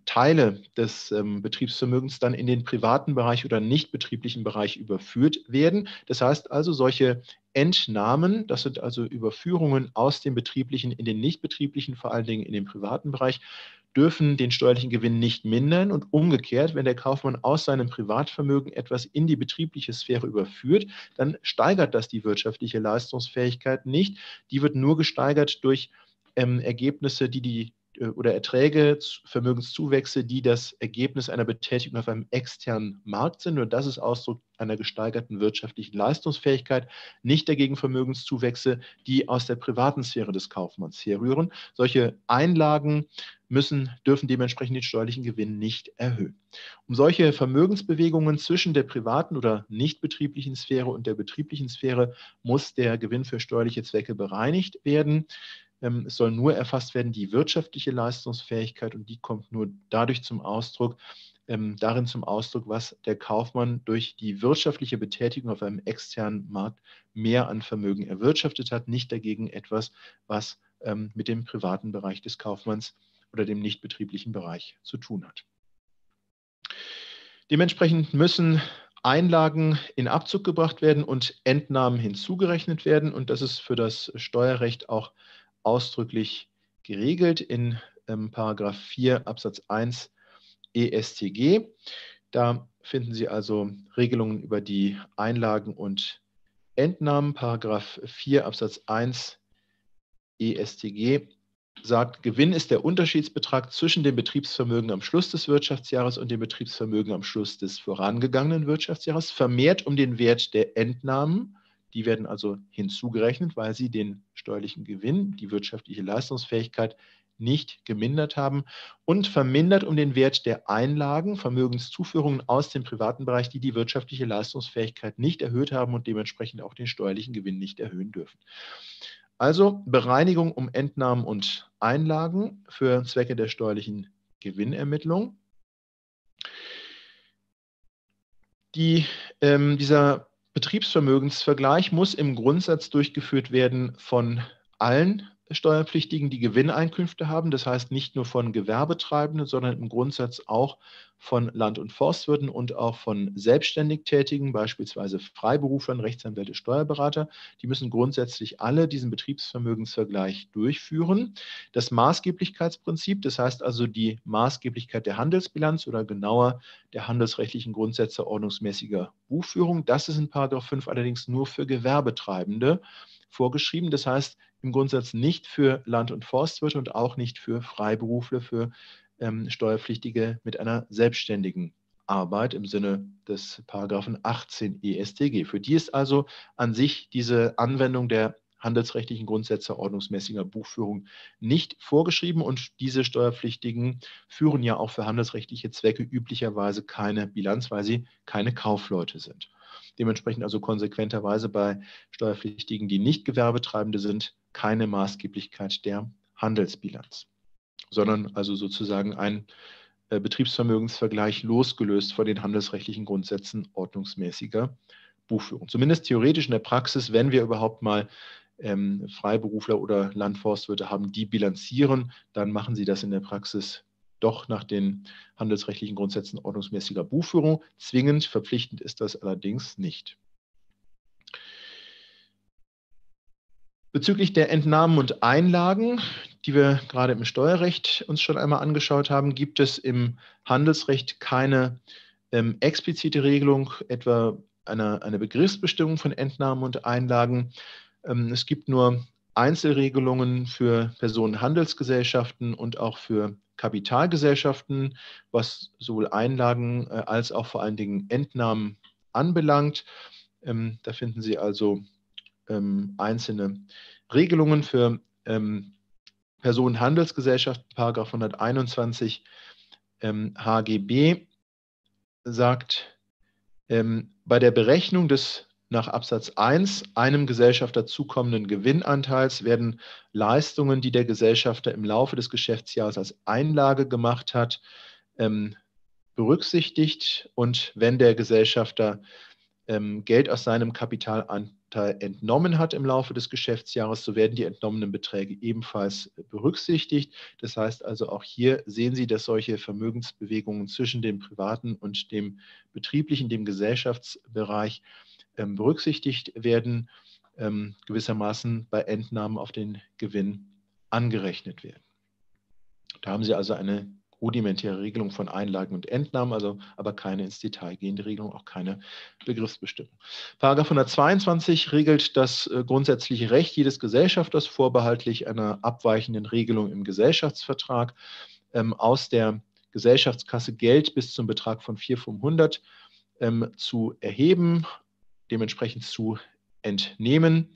Teile des ähm, Betriebsvermögens dann in den privaten Bereich oder nicht betrieblichen Bereich überführt werden. Das heißt also, solche Entnahmen, das sind also Überführungen aus dem betrieblichen in den nicht betrieblichen, vor allen Dingen in den privaten Bereich, dürfen den steuerlichen Gewinn nicht mindern und umgekehrt, wenn der Kaufmann aus seinem Privatvermögen etwas in die betriebliche Sphäre überführt, dann steigert das die wirtschaftliche Leistungsfähigkeit nicht. Die wird nur gesteigert durch ähm, Ergebnisse, die die oder Erträge, Vermögenszuwächse, die das Ergebnis einer Betätigung auf einem externen Markt sind. Und das ist Ausdruck einer gesteigerten wirtschaftlichen Leistungsfähigkeit, nicht dagegen Vermögenszuwächse, die aus der privaten Sphäre des Kaufmanns herrühren. Solche Einlagen müssen, dürfen dementsprechend den steuerlichen Gewinn nicht erhöhen. Um solche Vermögensbewegungen zwischen der privaten oder nicht betrieblichen Sphäre und der betrieblichen Sphäre muss der Gewinn für steuerliche Zwecke bereinigt werden. Ähm, es soll nur erfasst werden die wirtschaftliche Leistungsfähigkeit und die kommt nur dadurch zum Ausdruck, ähm, darin zum Ausdruck, was der Kaufmann durch die wirtschaftliche Betätigung auf einem externen Markt mehr an Vermögen erwirtschaftet hat, nicht dagegen etwas, was ähm, mit dem privaten Bereich des Kaufmanns oder dem nicht betrieblichen Bereich zu tun hat. Dementsprechend müssen Einlagen in Abzug gebracht werden und Entnahmen hinzugerechnet werden. Und das ist für das Steuerrecht auch ausdrücklich geregelt in ähm, Paragraph 4 Absatz 1 ESTG. Da finden Sie also Regelungen über die Einlagen und Entnahmen. Paragraph 4 Absatz 1 ESTG sagt, Gewinn ist der Unterschiedsbetrag zwischen dem Betriebsvermögen am Schluss des Wirtschaftsjahres und dem Betriebsvermögen am Schluss des vorangegangenen Wirtschaftsjahres, vermehrt um den Wert der Entnahmen die werden also hinzugerechnet, weil sie den steuerlichen Gewinn, die wirtschaftliche Leistungsfähigkeit nicht gemindert haben und vermindert um den Wert der Einlagen, Vermögenszuführungen aus dem privaten Bereich, die die wirtschaftliche Leistungsfähigkeit nicht erhöht haben und dementsprechend auch den steuerlichen Gewinn nicht erhöhen dürfen. Also Bereinigung um Entnahmen und Einlagen für Zwecke der steuerlichen Gewinnermittlung. Die, ähm, dieser Betriebsvermögensvergleich muss im Grundsatz durchgeführt werden von allen Steuerpflichtigen, die Gewinneinkünfte haben, das heißt nicht nur von Gewerbetreibenden, sondern im Grundsatz auch von Land- und Forstwirten und auch von selbstständig Tätigen, beispielsweise Freiberuflern, Rechtsanwälte, Steuerberater. Die müssen grundsätzlich alle diesen Betriebsvermögensvergleich durchführen. Das Maßgeblichkeitsprinzip, das heißt also die Maßgeblichkeit der Handelsbilanz oder genauer der handelsrechtlichen Grundsätze ordnungsmäßiger Buchführung, das ist in 5 allerdings nur für Gewerbetreibende vorgeschrieben. Das heißt im Grundsatz nicht für Land- und Forstwirte und auch nicht für Freiberufler, für ähm, Steuerpflichtige mit einer selbstständigen Arbeit im Sinne des Paragraphen 18 EStG. Für die ist also an sich diese Anwendung der handelsrechtlichen Grundsätze ordnungsmäßiger Buchführung nicht vorgeschrieben und diese Steuerpflichtigen führen ja auch für handelsrechtliche Zwecke üblicherweise keine Bilanz, weil sie keine Kaufleute sind. Dementsprechend also konsequenterweise bei Steuerpflichtigen, die nicht Gewerbetreibende sind, keine Maßgeblichkeit der Handelsbilanz. sondern also sozusagen ein äh, Betriebsvermögensvergleich losgelöst von den handelsrechtlichen Grundsätzen ordnungsmäßiger Buchführung. Zumindest theoretisch in der Praxis, wenn wir überhaupt mal ähm, Freiberufler oder Landforstwirte haben, die bilanzieren, dann machen sie das in der Praxis doch nach den handelsrechtlichen Grundsätzen ordnungsmäßiger Buchführung. Zwingend verpflichtend ist das allerdings nicht. Bezüglich der Entnahmen und Einlagen, die wir gerade im Steuerrecht uns schon einmal angeschaut haben, gibt es im Handelsrecht keine ähm, explizite Regelung, etwa eine, eine Begriffsbestimmung von Entnahmen und Einlagen. Ähm, es gibt nur Einzelregelungen für Personenhandelsgesellschaften und auch für Kapitalgesellschaften, was sowohl Einlagen äh, als auch vor allen Dingen Entnahmen anbelangt. Ähm, da finden Sie also ähm, einzelne Regelungen für ähm, Personenhandelsgesellschaften, Paragraph 121 ähm, HGB sagt, ähm, bei der Berechnung des nach Absatz 1 einem Gesellschafter zukommenden Gewinnanteils werden Leistungen, die der Gesellschafter im Laufe des Geschäftsjahres als Einlage gemacht hat, ähm, berücksichtigt. Und wenn der Gesellschafter ähm, Geld aus seinem Kapitalanteil entnommen hat im Laufe des Geschäftsjahres, so werden die entnommenen Beträge ebenfalls berücksichtigt. Das heißt also auch hier sehen Sie, dass solche Vermögensbewegungen zwischen dem privaten und dem betrieblichen, dem Gesellschaftsbereich berücksichtigt werden, ähm, gewissermaßen bei Entnahmen auf den Gewinn angerechnet werden. Da haben Sie also eine rudimentäre Regelung von Einlagen und Entnahmen, also aber keine ins Detail gehende Regelung, auch keine Begriffsbestimmung. Paragraph 122 regelt das äh, grundsätzliche Recht jedes Gesellschafters vorbehaltlich einer abweichenden Regelung im Gesellschaftsvertrag ähm, aus der Gesellschaftskasse Geld bis zum Betrag von 4,500 ähm, zu erheben, dementsprechend zu entnehmen.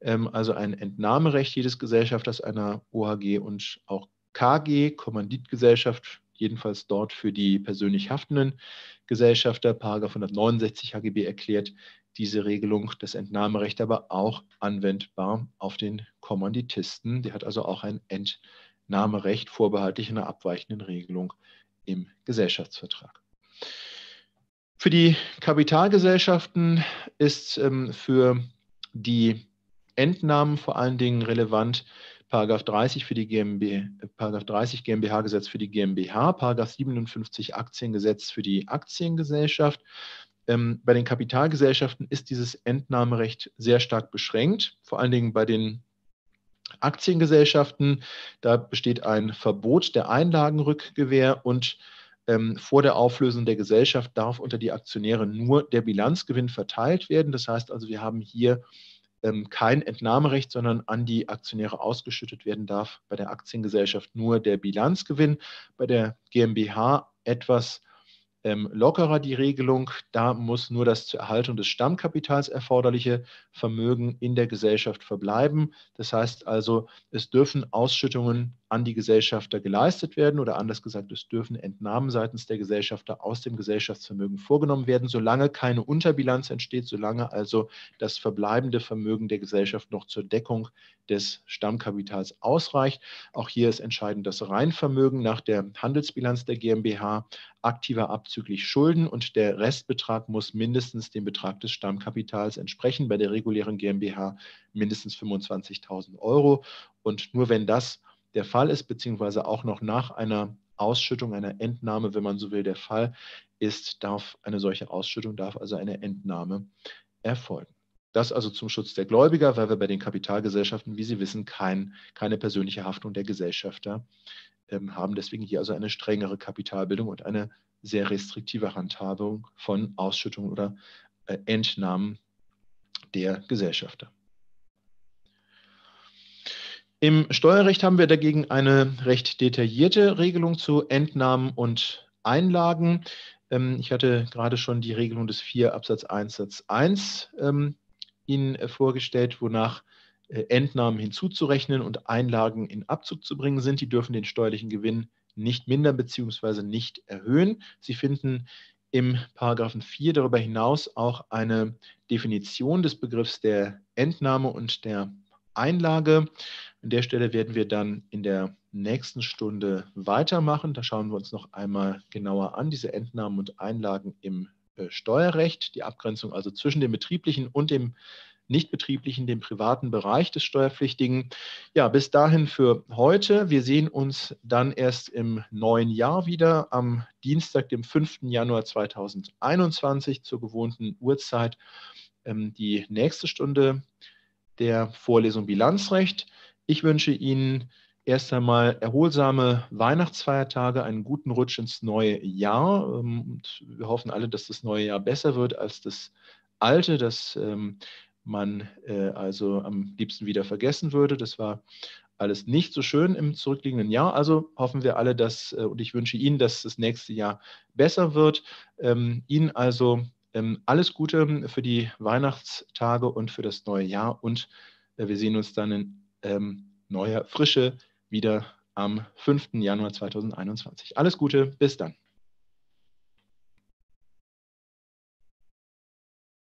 Ähm, also ein Entnahmerecht jedes Gesellschafters einer OHG und auch KG, Kommanditgesellschaft, jedenfalls dort für die persönlich haftenden Gesellschafter, Paragraph 169 HGB erklärt diese Regelung des Entnahmerechts aber auch anwendbar auf den Kommanditisten. Der hat also auch ein Entnahmerecht vorbehaltlich einer abweichenden Regelung im Gesellschaftsvertrag. Für die Kapitalgesellschaften ist ähm, für die Entnahmen vor allen Dingen relevant Paragraph 30 für die GmbH, Paragraph 30 GmbH-Gesetz für die GmbH, Paragraph 57 Aktiengesetz für die Aktiengesellschaft. Ähm, bei den Kapitalgesellschaften ist dieses Entnahmerecht sehr stark beschränkt, vor allen Dingen bei den Aktiengesellschaften. Da besteht ein Verbot der Einlagenrückgewähr und ähm, vor der Auflösung der Gesellschaft darf unter die Aktionäre nur der Bilanzgewinn verteilt werden. Das heißt also, wir haben hier ähm, kein Entnahmerecht, sondern an die Aktionäre ausgeschüttet werden darf bei der Aktiengesellschaft nur der Bilanzgewinn, bei der GmbH etwas ähm, lockerer die Regelung. Da muss nur das zur Erhaltung des Stammkapitals erforderliche Vermögen in der Gesellschaft verbleiben. Das heißt also, es dürfen Ausschüttungen an die Gesellschafter geleistet werden oder anders gesagt, es dürfen Entnahmen seitens der Gesellschafter aus dem Gesellschaftsvermögen vorgenommen werden, solange keine Unterbilanz entsteht, solange also das verbleibende Vermögen der Gesellschaft noch zur Deckung des Stammkapitals ausreicht. Auch hier ist entscheidend das Reinvermögen nach der Handelsbilanz der GmbH, aktiver abzüglich Schulden und der Restbetrag muss mindestens dem Betrag des Stammkapitals entsprechen, bei der regulären GmbH mindestens 25.000 Euro. Und nur wenn das der Fall ist, beziehungsweise auch noch nach einer Ausschüttung, einer Entnahme, wenn man so will, der Fall ist, darf eine solche Ausschüttung, darf also eine Entnahme erfolgen. Das also zum Schutz der Gläubiger, weil wir bei den Kapitalgesellschaften, wie Sie wissen, kein, keine persönliche Haftung der Gesellschafter ähm, haben. Deswegen hier also eine strengere Kapitalbildung und eine sehr restriktive Handhabung von Ausschüttungen oder äh, Entnahmen der Gesellschafter. Im Steuerrecht haben wir dagegen eine recht detaillierte Regelung zu Entnahmen und Einlagen. Ähm, ich hatte gerade schon die Regelung des 4 Absatz 1 Satz 1 ähm, Ihnen äh, vorgestellt, wonach äh, Entnahmen hinzuzurechnen und Einlagen in Abzug zu bringen sind. Die dürfen den steuerlichen Gewinn nicht mindern bzw. nicht erhöhen. Sie finden im Paragraphen 4 darüber hinaus auch eine Definition des Begriffs der Entnahme und der Einlage. An der Stelle werden wir dann in der nächsten Stunde weitermachen. Da schauen wir uns noch einmal genauer an, diese Entnahmen und Einlagen im Steuerrecht, die Abgrenzung also zwischen dem betrieblichen und dem nichtbetrieblichen, dem privaten Bereich des Steuerpflichtigen. Ja, bis dahin für heute. Wir sehen uns dann erst im neuen Jahr wieder am Dienstag, dem 5. Januar 2021 zur gewohnten Uhrzeit. Ähm, die nächste Stunde der Vorlesung Bilanzrecht. Ich wünsche Ihnen erst einmal erholsame Weihnachtsfeiertage, einen guten Rutsch ins neue Jahr. Ähm, und wir hoffen alle, dass das neue Jahr besser wird als das alte. Das ähm, man äh, also am liebsten wieder vergessen würde. Das war alles nicht so schön im zurückliegenden Jahr. Also hoffen wir alle, dass, äh, und ich wünsche Ihnen, dass das nächste Jahr besser wird. Ähm, Ihnen also alles Gute für die Weihnachtstage und für das neue Jahr. Und äh, wir sehen uns dann in neuer Frische wieder am 5. Januar 2021. Alles Gute, bis dann.